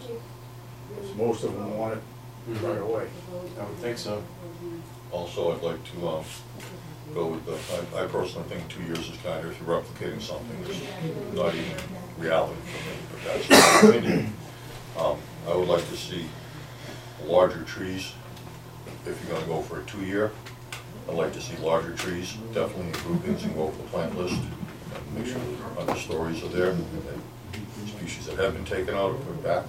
is most of them want it right away. I would think so. Also, I'd like to, um, go with the, I, I personally think two years is kind of, if you're replicating something that's not even reality for me, but that's my opinion. Um, I would like to see larger trees, if you're gonna go for a two-year. I'd like to see larger trees, definitely in groupings and go over the plant list, and make sure the understories are there, and species that have been taken out are put back,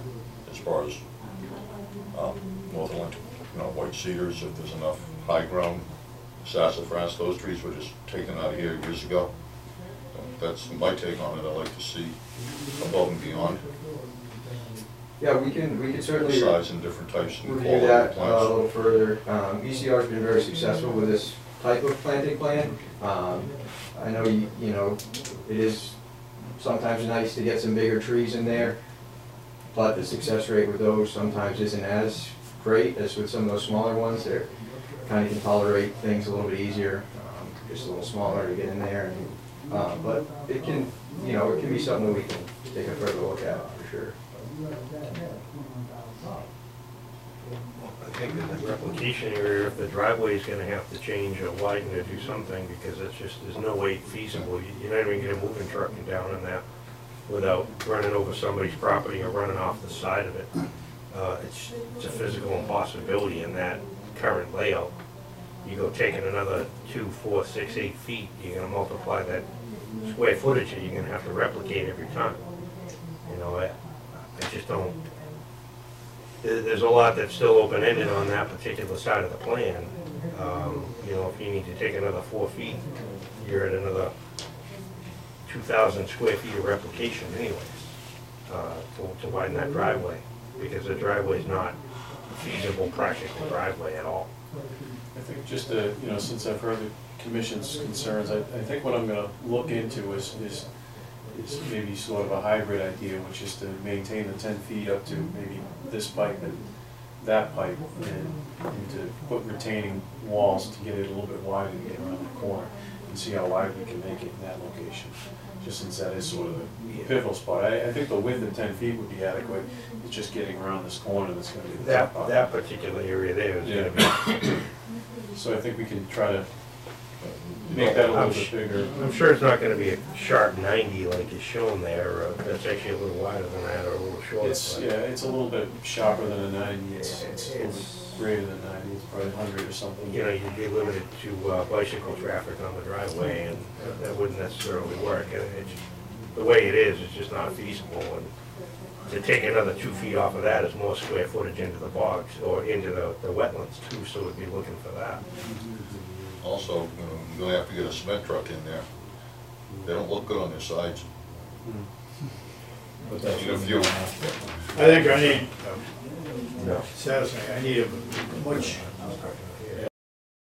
as far as, um, Northern, you know, white cedars, if there's enough high ground, sassafras, those trees were just taken out of here years ago. That's my take on it, I'd like to see above and beyond, Yeah, we can, we can certainly size and different types and review quality of that uh, a plants. little further. Um, ECR's been very successful with this type of planting plan. Um, I know, you you know, it is sometimes nice to get some bigger trees in there, but the success rate with those sometimes isn't as great as with some of those smaller ones. They're, kind of can tolerate things a little bit easier, um, just a little smaller to get in there. and, uh, But it can, you know, it can be something that we can take a further look at, for sure. I think in the replication area, if the driveway is gonna have to change or widen or do something, because it's just, there's no way feasible. You- You're not even gonna move a truck down in that without running over somebody's property or running off the side of it. Uh, it's, it's a physical impossibility in that current layout. You go taking another two, four, six, eight feet, you're gonna multiply that square footage that you're gonna have to replicate every time. You know, I, I just don't, there, there's a lot that's still open-ended on that particular side of the plan. Um, you know, if you need to take another four feet, you're at another two thousand square feet of replication anyways, uh, to, to widen that driveway, because the driveway's not feasible practical driveway at all. I think just to, you know, since I've heard the commission's concerns, I, I think what I'm gonna look into is, is, is maybe sort of a hybrid idea, which is to maintain the ten feet up to maybe this pipe and that pipe, and, and to put retaining walls to get it a little bit wider to get around the corner, and see how wide we can make it in that location, just since that is sort of the pivotal spot. I, I think the width of ten feet would be adequate, it's just getting around this corner that's gonna be the That, part. that particular area there is gonna be So I think we can try to make that a little bit bigger. I'm sure it's not gonna be a sharp ninety like is shown there, uh, that's actually a little wider than that, or a little shorter. It's, but- yeah, it's a little bit sharper than a ninety, it's, it's a little bit it's- greater than ninety, it's probably a hundred or something. You know, you'd be limited to uh, bicycle traffic on the driveway, and that wouldn't necessarily work, and it's, the way it is, it's just not feasible, and to take another two feet off of that is more square footage into the bogs, or into the, the wetlands too, so we'd be looking for that. Also, you know, you're gonna have to get a cement truck in there. They don't look good on their sides. But that's Need a few. I think I need, No. satisfying, I need a much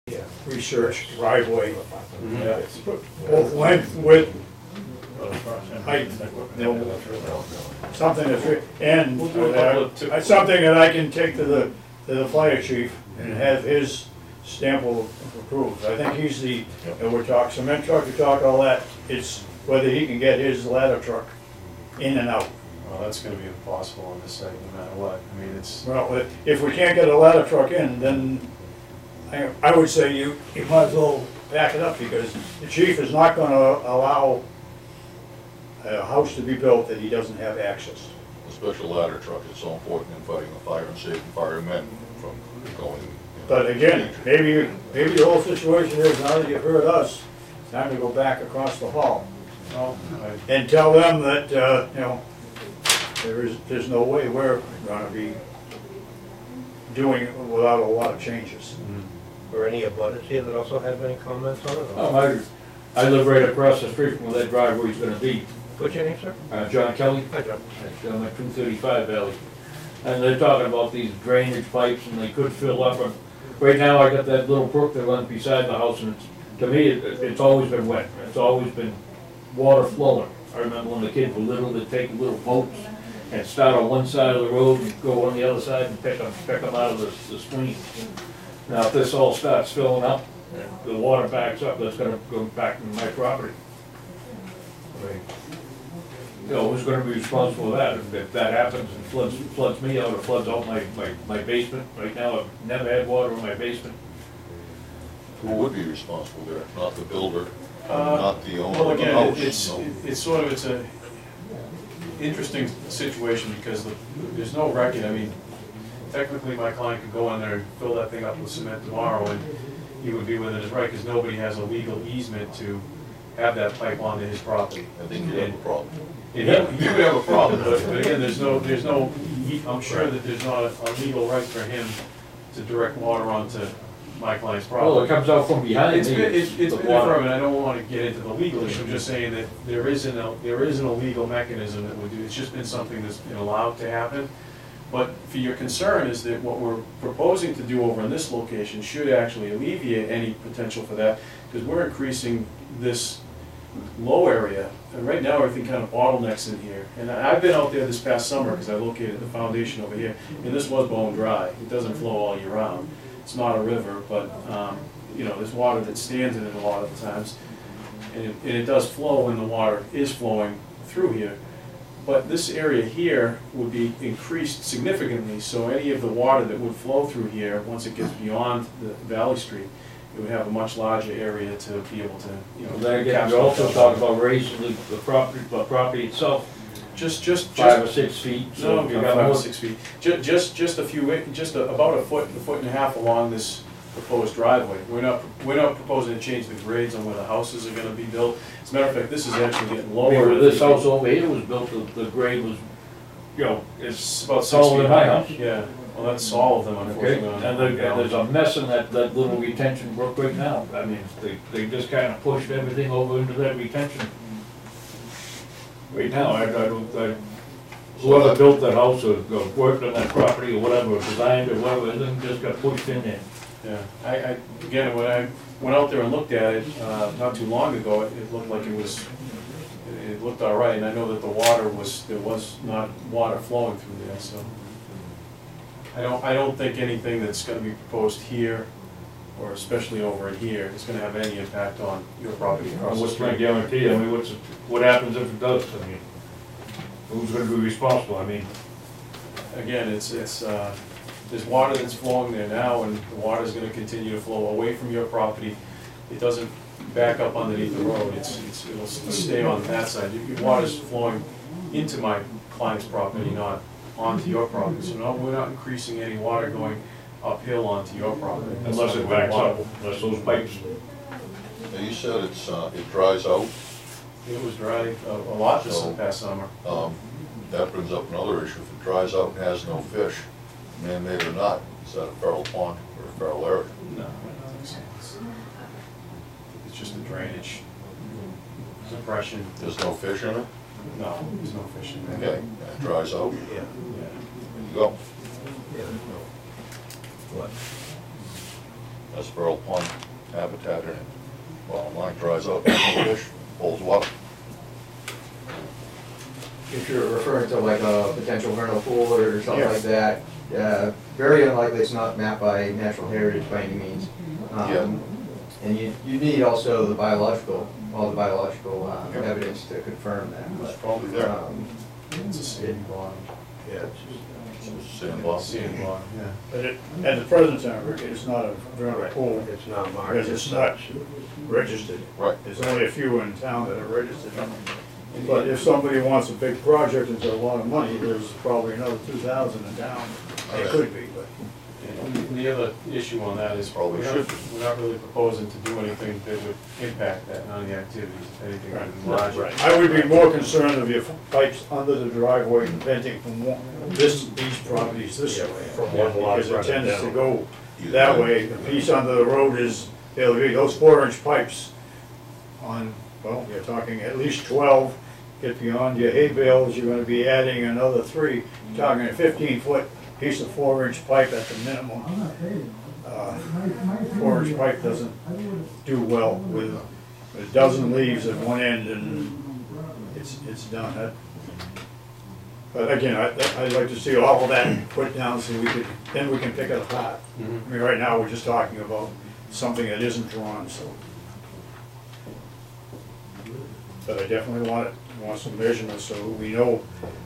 Yeah. researched driveway, Yeah. both length, width, height, know, something that's, re- and uh, something that I can take to the, to the fire chief and have his stamp of approval. I think he's the, and we're talking cement truck, we talk all that, it's whether he can get his ladder truck in and out. Well, that's gonna be impossible on this site, no matter what, I mean, it's, Well, if we can't get a ladder truck in, then I, I would say you, you might as well back it up, because the chief is not gonna allow a house to be built that he doesn't have access. A special ladder truck is so important in fighting a fire and saving firemen from going. you know, But again, maybe, maybe the whole situation is, now that you've heard us, it's time to go back across the hall well, I, and tell them that, uh, you know, there is, there's no way we're gonna be doing it without a lot of changes. Or any abutters here that also have any comments on it? or- Oh, I, I live right across the street from where that driveway's gonna be. What's your name, sir? Uh, John Kelly, Hi, John. I'm at two thirty-five Valley. And they're talking about these drainage pipes and they could fill up. and Right now, I got that little brook that runs beside the house and it's, to me, it, it's always been wet. It's always been water flowing. I remember when the kids were little, they'd take little boats and start on one side of the road and go on the other side and pick them, pick them out of the, the stream. Now, if this all starts filling up, and the water backs up, that's gonna go back into my property. I mean, You know, who's gonna be responsible for that? If- If that happens and floods, floods me out or floods out my, my, my basement, right now, I've never had water in my basement. Who would be responsible there? Not the builder, Uh, not the owner Well, of the again, house? it's, no. it's sort of, it's a interesting situation because the- there's no record, I mean, technically my client could go in there and fill that thing up with cement tomorrow and he would be within his right because nobody has a legal easement to have that pipe onto his property. I think you have a problem. And he, he would have a problem, but, but again, there's no, there's no, he, I'm sure that there's not a a legal right for him to direct water onto my client's property. Well, it comes out from behind. It's been, it's, it's the been water. affirmed, and I don't wanna get into the legal issue, I'm just saying that there isn't a, there isn't a legal mechanism that would do, it's just been something that's been allowed to happen. But for your concern is that what we're proposing to do over in this location should actually alleviate any potential for that, because we're increasing this low area, and right now, everything kind of bottlenecks in here. And I've been out there this past summer, because I located the foundation over here, and this was bone dry. It doesn't flow all year round. It's not a river, but, um, you know, there's water that stands in it a lot of the times. And it, and it does flow when the water is flowing through here. But this area here would be increased significantly, so any of the water that would flow through here, once it gets beyond the Valley Street, it would have a much larger area to be able to, you know. Then again, capture we also that talk about raising the, the property, the property itself, Just, just, just, five or six feet, so. no, you got five or six feet. Ju- just, just a few, in- just a- about a foot, a foot and a half along this proposed driveway. We're not, we're not proposing to change the grades on where the houses are gonna be built. As a matter of fact, this is actually getting I lower. where this house over here was built, the, the grade was, you know, it's It's about six taller feet than my high. house. Yeah, well, that's all of them Okay, unfortunately. on- and there, and there's a mess in that, that little retention brook right now. I mean, they, they just kinda pushed everything over into that retention. Right now, I, I don't, I, whoever built that house or, or worked on that property or whatever, designed or whatever, everything just got pushed in there. Yeah, I, I, again, when I went out there and looked at it, uh, not too long ago, it it looked like it was, it- it looked all right, and I know that the water was, there was not water flowing through there, so. I don't, I don't think anything that's gonna be proposed here, or especially over in here, is gonna have any impact on your property across the What's my street. guarantee? I mean, what's, what happens if it does? I mean, who's gonna be responsible? I mean, Again, it's, it's, uh, there's water that's flowing there now, and the water's gonna continue to flow away from your property. It doesn't back up underneath the road, it's, it's, it'll s- stay on that side. Your, your water's flowing into my client's property, not onto your property. So no, we're not increasing any water going uphill onto your property. That's unless it backs up, unless those pipes. Now, you said it's, uh, it dries out, It was dry a, a lot this past summer. um, that brings up another issue. If it dries out and has no fish, man-made or not, is that a vernal pond or a vernal area? No, I don't think so. It's- It's just a drainage suppression. There's no fish in it? No, there's no fish in there. Okay, and it dries out, Yeah. there you go. That's vernal pond habitat in it. Well, line dries out, no fish, holds water. If you're referring to like a potential vernal pool or something Yeah. like that, uh, very unlikely it's not mapped by natural heritage by any means. Um, Yeah. And you, you need also the biological, all the biological uh, Yeah. evidence to confirm that. It's but, probably there. um, It's a sandy bottom. Yeah. It's a sand box. Sandy bottom, yeah. But it, at the present time, Rick, it's not a vernal pool, It's not marked. because it's not registered. Right. There's only a few in town that are registered. But if somebody wants a big project and it's a lot of money, there's probably another two thousand in town. It could be, but. And the other issue on that is, Probably we're not, should. we're not really proposing to do anything that would impact that, none of the activities, if anything, would be larger. I would be more concerned of your pipes under the driveway venting from one, this, these properties this way. From one lot Because it running tends to down. go that way. The piece under the road is, it'll be those four inch pipes on, well, you're talking at least twelve. Get beyond your hay bales, you're gonna be adding another three. You're Talking a fifteen foot piece of four inch pipe at the minimum. Uh, Four inch pipe doesn't do well with a dozen leaves at one end and it's, it's done. That- But again, I, I'd like to see all of that put down so we could, then we can pick it apart. Mhm. I mean, right now, we're just talking about something that isn't drawn, so. but I definitely want, it- want some measurements, so we know,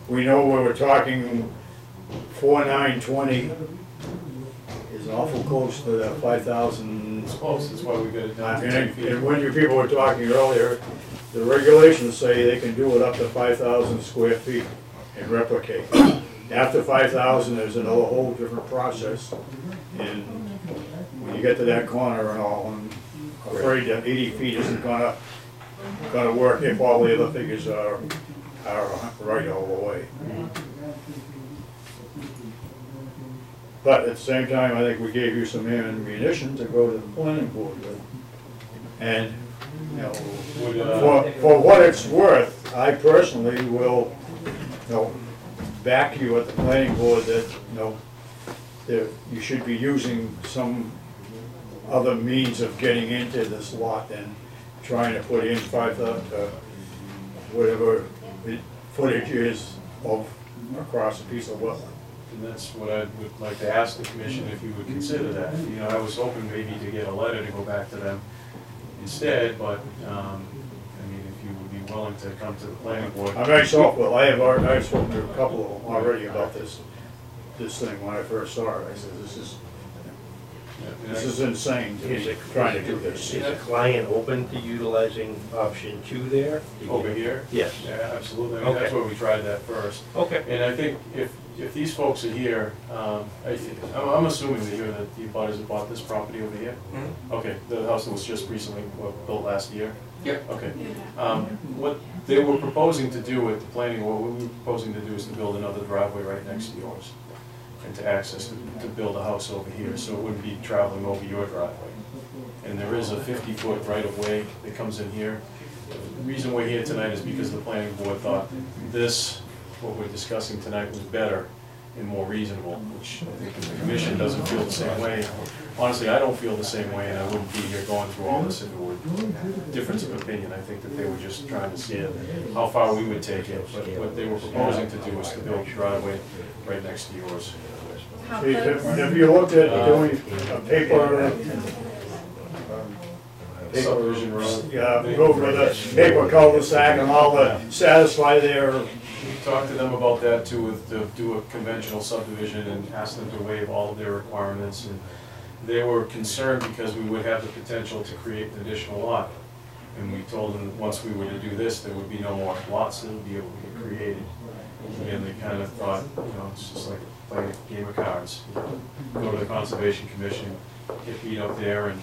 we know where we're talking, four nine twenty is awful close to that five thousand. It's close, that's why we got it down to ten And, feet. and when your people were talking earlier, the regulations say they can do it up to five thousand square feet and replicate. After five thousand, there's another whole different process, and when you get to that corner and all, I'm afraid that eighty feet isn't gonna, gonna work if all the other figures are, are right all the way. Mm-hmm. But at the same time, I think we gave you some ammunition to go to the planning board with. And, you know, uh, for, for what it's worth, I personally will, you know, back you at the planning board that, you know, that you should be using some other means of getting into this lot than trying to put in five, uh, whatever the footage is of, across a piece of wetland. And that's what I would like to ask the commission if you would consider that. You know, I was hoping maybe to get a letter to go back to them instead, but, um, I mean, if you would be willing to come to the planning board. I myself, well, I have, already- I've spoken to a couple of them already about this, this thing when I first saw it. I said, this is, Yeah, this is insane to Is be it, trying to do this. is the client open to utilizing option two there? Over here? Yes. Yeah, absolutely. I mean, that's Okay. where we tried that first. Okay. And I think if, if these folks are here, um, I, I'm I'm assuming that you're the, the butters that bought this property over here? Okay, the house that was just recently, built last year? Yep. Okay. Um, what they were proposing to do with the planning, what we were proposing to do is to build another driveway right next to yours. And to access, to, to build a house over here, so it wouldn't be traveling over your driveway. And there is a fifty-foot right-of-way that comes in here. The reason we're here tonight is because the planning board thought this, what we're discussing tonight was better and more reasonable, which I think the commission doesn't feel the same way. Honestly, I don't feel the same way, and I wouldn't be here going through all this if it were a difference of opinion. I think that they were just trying to see how far we would take it, but what they were proposing to do was to build a driveway right next to yours. How If close? if you looked at doing a paper, Subdivision road. yeah, go for the paper cul-de-sac and all the, satisfy their, We talked to them about that too, with, to do a conventional subdivision and ask them to waive all of their requirements. And they were concerned because we would have the potential to create an additional lot. And we told them that once we were to do this, there would be no more lots that would be able to get created. And they kind of thought, you know, it's just like playing a game of cards. Go to the Conservation Commission, get beat up there and.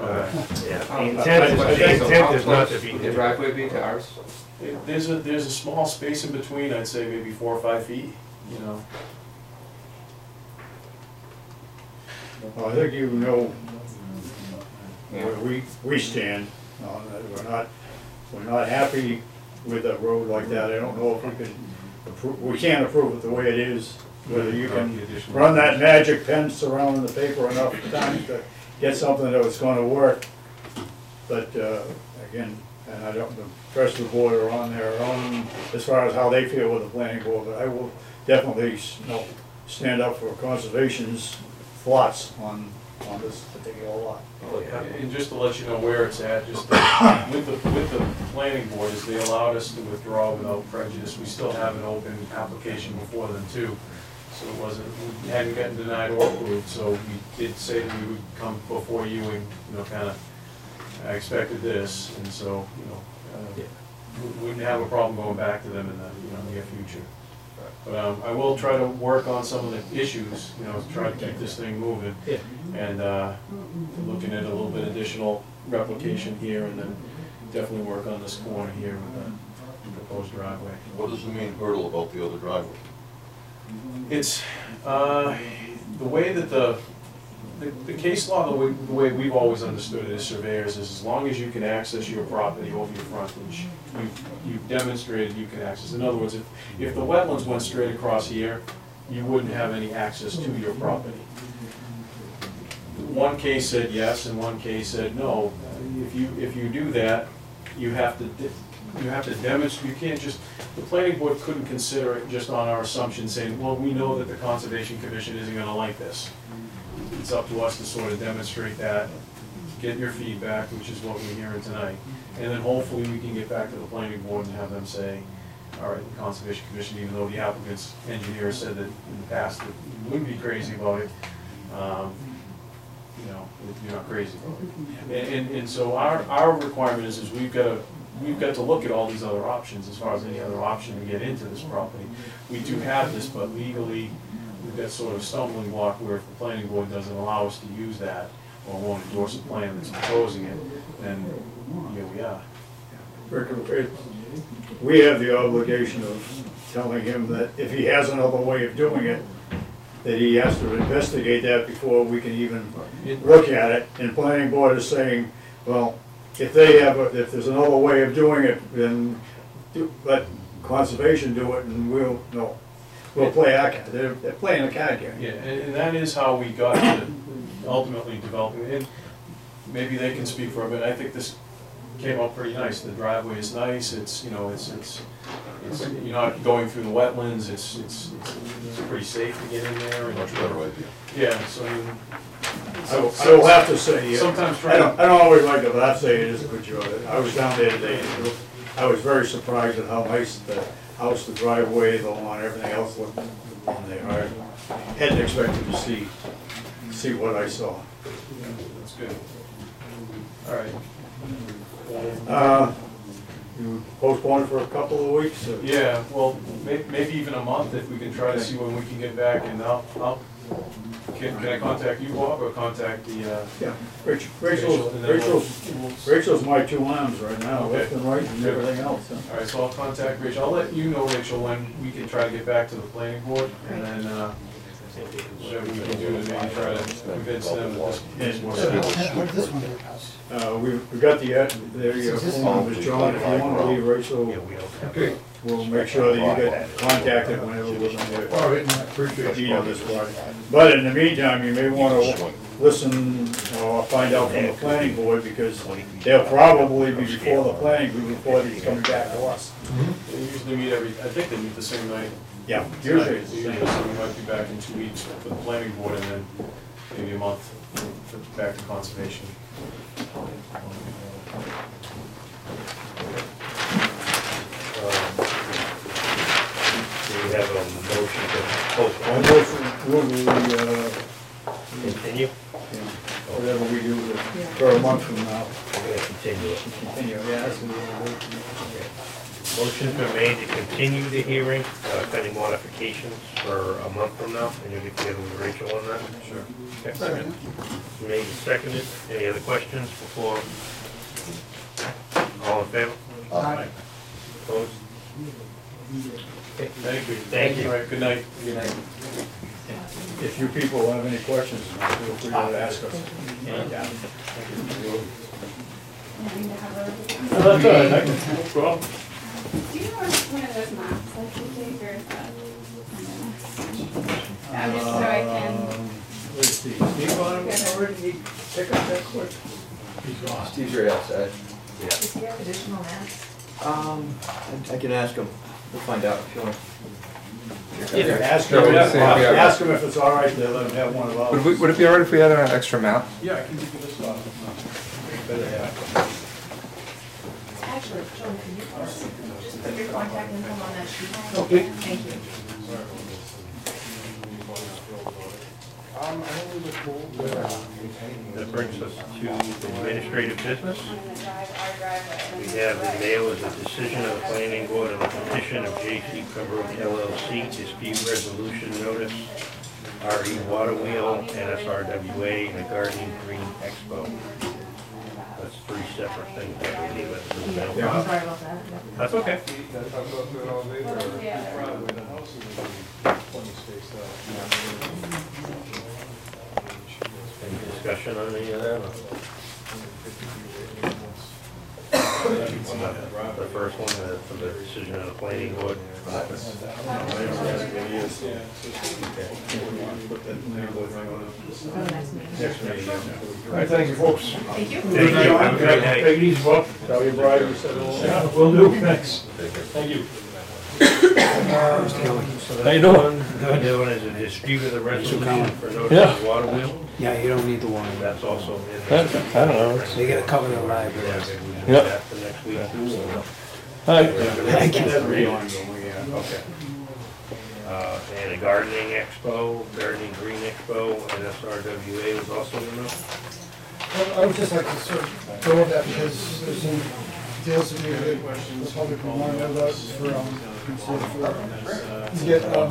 Yeah, the intent is, the intent is not to be. Would the driveway be to ours? It- There's a, there's a small space in between, I'd say maybe four or five feet, you know. well, I think you know where we, we stand on that. We're not, we're not happy with a road like that. I don't know if we can approve, we can't approve it the way it is. Whether you can run that magic pen surrounding the paper enough times to get something that was gonna work. But, uh, again, and I don't, the rest of the board are on their own as far as how they feel with the planning board, but I will definitely, you know, stand up for conservation's thoughts on, on this particular lot. Oh, yeah. And just to let you know where it's at, just with the, with the planning board, is they allowed us to withdraw without prejudice. We still have an open application before them too. So it wasn't, we hadn't gotten denied or approved, so we did say that we would come before you and, you know, kind of, I expected this, and so, you know, uh, we wouldn't have a problem going back to them in the, you know, near future. But, um, I will try to work on some of the issues, you know, try to keep this thing moving. Yeah. And, uh, looking at a little bit additional replication here and then definitely work on this corner here with the proposed driveway. What is the main hurdle about the other driveway? It's, uh, the way that the, the, the case law, the way, the way we've always understood it as surveyors is as long as you can access your property over your frontage, you've, you've demonstrated you can access. In other words, if, if the wetlands went straight across here, you wouldn't have any access to your property. One case said yes, and one case said no. If you, if you do that, you have to, you have to demonstrate, you can't just, the planning board couldn't consider it just on our assumption, saying, well, we know that the conservation commission isn't gonna like this. It's up to us to sort of demonstrate that get your feedback, which is what we're hearing tonight. And then hopefully we can get back to the planning board and have them say, all right, the Conservation Commission, even though the applicant's engineer said that in the past that you wouldn't be crazy about it, um, you know, you're not crazy about it. And, and, and so our, our requirement is, is we've got to, we've got to look at all these other options as far as any other option to get into this property. We do have this, but legally, we've got sort of stumbling block where if the planning board doesn't allow us to use that, or won't endorse a plan that's proposing it, then here we are. Rick, We have the obligation of telling him that if he has another way of doing it, that he has to investigate that before we can even look at it. And planning board is saying, well, if they have, a- if there's another way of doing it, then do- let conservation do it and we'll, no, we'll play our, ca- they're, they're playing a card game. Yeah, and, and that is how we got to ultimately developing, it. and maybe they can speak for it, but I think this came out pretty nice. The driveway is nice, it's, you know, it's, it's, it's, you're not going through the wetlands, it's, it's, it's it's pretty safe to get in there. and- Much better idea. Yeah, so, I mean. I will- I will have to say, uh, Sometimes I trying, don't, I don't always like it, but I'd say it is a good job. I was down there today, and it was- I was very surprised at how nice the house, the driveway, the lawn, everything else looked on there. I hadn't expected to see, see what I saw. that's good. All right. Uh, You postponed it for a couple of weeks? or- Yeah, well, may, maybe even a month if we can try to see when we can get back and I'll, I'll, can, can I contact you, Bob, or contact the, uh? Yeah, Rach- Rachel, Rachel's, and then we'll- Rachel's, we'll- Rachel's my two arms right now, Okay. left and right and everything else. huh? All right, so I'll contact Rachel. I'll let you know, Rachel, when we can try to get back to the planning board, and then, uh, whatever we can do to maybe try to convince them that this is more Yeah, sensible. What is this one? Uh, we, we got the, uh, the uh, phone numbers, John, if you wanna leave Rachel, Okay. we'll make sure that you get contacted whenever we're gonna All right, appreciate you know this project. But in the meantime, you may wanna listen or find out from the planning board, because they'll probably be before the planning board before he's coming back to us. They usually meet every, I think they meet the same night. Yeah, Usually, usually. so we might be back in two weeks for the planning board, and then maybe a month for, back to conservation. Do we have a motion to postpone, Almost, we'll, we, uh, continue? whatever we do for a month from now, We're gonna continue it. continue, yeah, that's what we'll do. Motion's been made to continue the hearing, uh, pending modifications for a month from now, and you'll get together with Rachel on that? Sure. Okay. Made and seconded. Any other questions before? All in favor? Aye. Opposed? Thank you. Thank you. All right, good night. Good night. If you people have any questions, feel free to ask us. Yeah. That's all right, no problem. Do you know where one of those maps I could take, or is that? Yeah, just so I can. Um, Let's see, Steve on it already, pick up that quick. Steve's right outside. Does he have additional maps? Um, I I can ask him, we'll find out if you want. Ask No, him, we'll see if we have- ask him if it's all right to let him have one of Would, we, ours. would it be alright if we had an extra map? Yeah, I can give you this one. Better have. Actually, John, can you just just put your contact info on that sheet? Okay. Thank you. That brings us to the administrative business. We have the mail as a decision of the planning board on the petition of J.C. Pembroke LLC, dispute resolution notice, RE Water Wheel, NSRWA, and the Gardening Green Expo. That's three separate things, I believe, that's in the mail. I'm sorry about that. Yep. That's okay. Any discussion on any of that? The first one, uh, for the decision of the planning board. Put that planning board thing on For the next meeting. All right, thank you, folks. Thank you. Thank you. Have a great night. Take it easy, Bob. Tell your bride we said hello. Yeah, will do, thanks. Thank you. So How you doing? one. The other one is a dispute of the resolution for notice Yeah. of water wheel. Yeah, you don't need the warrant. That's also in I there. I don't know. They gotta cover the Yeah, liability. maybe Yep. that for next week too. or- Hi. Thank you. That's pretty ongoing, yeah. Okay. Uh, and a gardening expo, gardening green expo, NSRWA was also in there. I I would just like to sort of go over that because there's some deals that we did, the public will want to know about for, um, consider for, to get, um,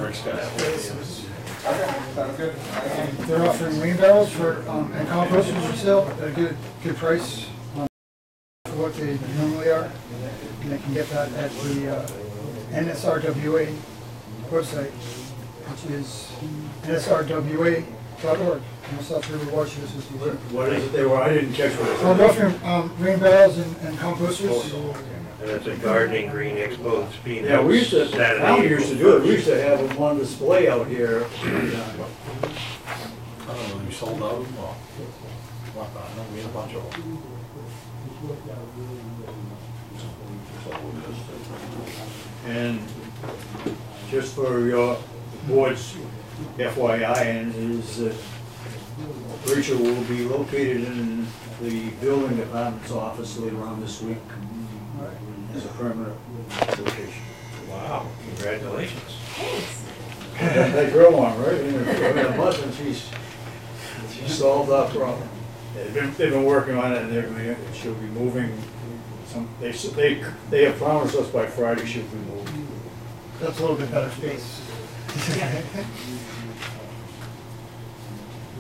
they're offering rain barrels for, um, and composters for sale at a good, good price, for what they normally are. And they can get that at the, uh, NSRWA website, which is nsrwa.org, North River Watershed Association. What is it they were, I didn't catch what it Well, was. they're offering, um, rain barrels and, and composters. And it's a gardening green expo that's being Yeah, we used to, Saturday. town used to do it, we used to have them on display out here. I don't know, you sold out of them or what, I know we had a bunch of them. And just for your board's FYI, and is that Rachel will be located in the building department's office later on this week as a permanent location. Wow, congratulations. Thanks. That girl on, right? In a, in a bus, she's, she solved that problem. They've been, they've been working on it, and they're, gonna- she'll be moving some, they, s- they, they have promised us by Friday she'll be moved. That's a little bit better space.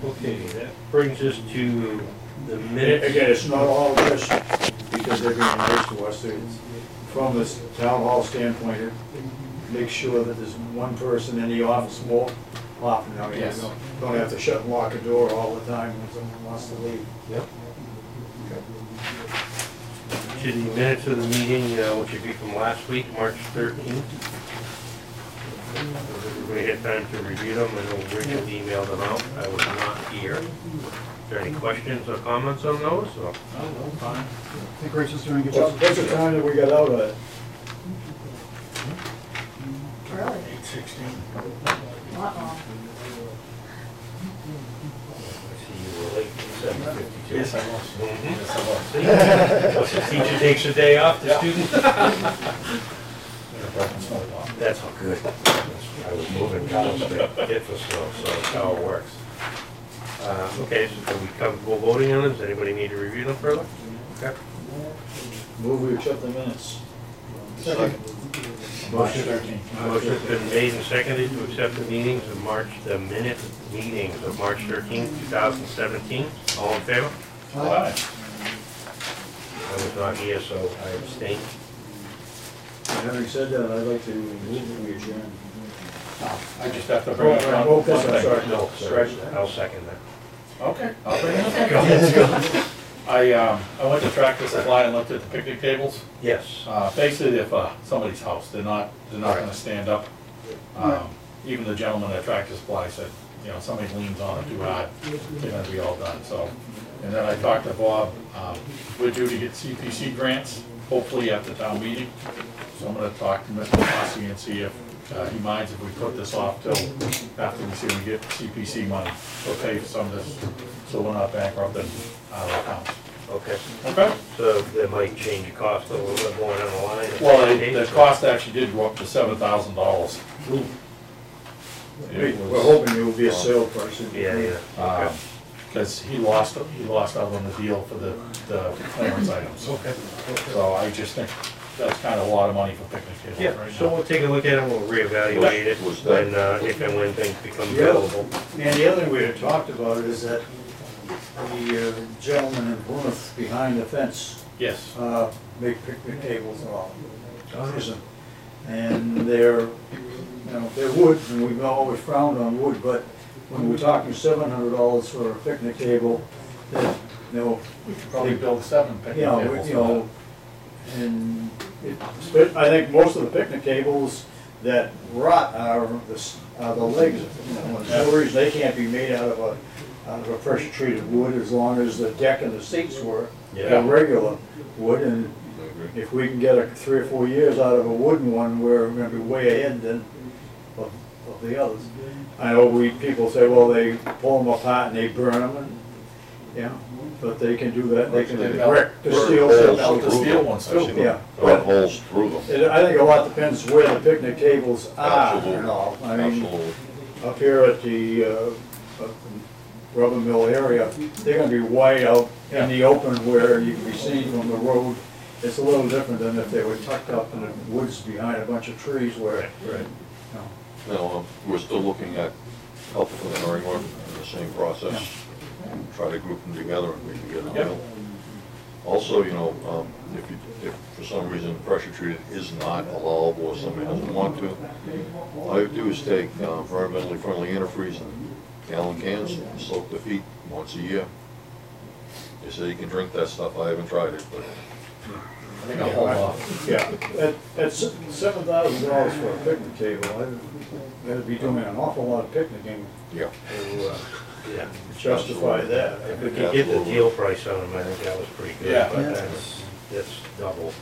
Okay, that brings us to the minutes. Again, it's not all just because they're being nice to us, it's from the town hall standpoint, it makes sure that there's one person in the office more often now. You Yes. don't- Don't have to shut and lock a door all the time when someone wants to leave. Yep. To the minutes of the meeting, uh, which would be from last week, March thirteenth. We had time to review them, and Richard emailed them out, I was not here. Is there any questions or comments on those, or? I think Rachel's doing a good What's job. what's the time that we got out of it? Really? Eight sixteen. Uh-oh. You were late, seven fifty-two. Yes, I was. Yes, I was. The teacher takes a day off, the Yeah. student? Broken snow block. That's all good. I was moving cows to get the snow, so that's how it works. Uh, Okay, so are we comfortable voting on them? Does anybody need to review them further? Okay. Move we accept the minutes. Second. March Motion- thirteenth. Motion's been made and seconded to accept the meetings of March, the minute meetings of March thirteenth, two thousand seventeen. All in favor? Aye. I was not here, so I abstain. Having said that, I'd like to move that we adjourn. I just have to bring it up. oh, that's- I'm sorry. No, sir, I'll second that. Okay, I'll bring it up. I, um, I went to Tractor Supply and looked at the picnic tables. Yes. Uh, basically, if, uh, somebody's house, they're not, they're not Right. gonna stand up. Um, even the gentleman at Tractor Supply said, you know, somebody leans on it too hard, they're gonna be all done, so. And then I talked to Bob, um, we're due to get CPC grants, hopefully at the town meeting. So I'm gonna talk to Mr. Fossey and see if, uh, he minds if we put this off till after we see if we get CPC money. We'll pay for some of this, so we're not bankrupt and out of accounts. Okay. Okay. So that might change the cost a little bit more down the line. if Well, that's the the the case. cost actually did go up to seven thousand dollars. We're hoping it will be a sale person. Yeah, yeah, okay. Because he lost, he lost out on the deal for the, the clearance items. Okay. So I just think that's kind of a lot of money for picnic tables Yeah, so we'll take a look at it, and we'll reevaluate it Was that- when, uh, if and when things become Yeah. available. And the other thing we had talked about is that the uh, gentleman in Plymouth behind the fence, Yes, uh, make picnic tables and all. And they're, you know, they're wood, and we've always frowned on wood, but when we're talking seven hundred dollars for a picnic table, that, you know, we could probably build seven picnic you know, tables you know, and it, but I think most of the picnic tables that rot are the, s- are the legs, you know, and reason they can't be made out of a, out of a pressure treated wood as long as the deck and the seats were Yeah. regular wood, and if we can get a three or four years out of a wooden one, we're gonna be way ahead than of, of the others. I know we, people say, well, they pull them apart and they burn them and, yeah, but they can do that, they can They do melt- the burn steel. holes stuff. melt the through steel them. ones I've too. seen Yeah. Burn holes through them. It- I think a lot depends where the picnic tables are Absolutely, and all. I mean, absolutely. up here at the, uh, up in rubber mill area, they're gonna be wide out in the open where you can be seen from the road. It's a little different than if they were tucked up in the woods behind a bunch of trees where, Right. No, um, we're still looking at help from the Herring One in the same process. Try to group them together and we can get a Yep. deal. Also, you know, um, if you, if for some reason pressure treated is not allowable or somebody doesn't want to, all you do is take uh, environmentally friendly antifreeze and gallon cans, soak the feet once a year. They say you can drink that stuff, I haven't tried it, but I think I'll hold off. yeah, at, at seven thousand dollars for a picnic table, I'd, that'd be doing an awful lot of picnicking yeah. to uh, Yeah. justify that. If we could get the deal price on them, I think that was pretty good, Yeah. but Yeah. that's, that's double.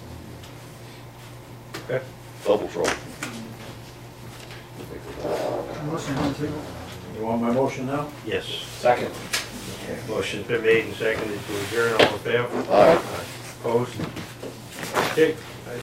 Okay. Double trouble. Motion on the table. You want my motion now? Yes. Second. Motion's been made and seconded to adjourn, all in favor? Aye. Opposed? Okay,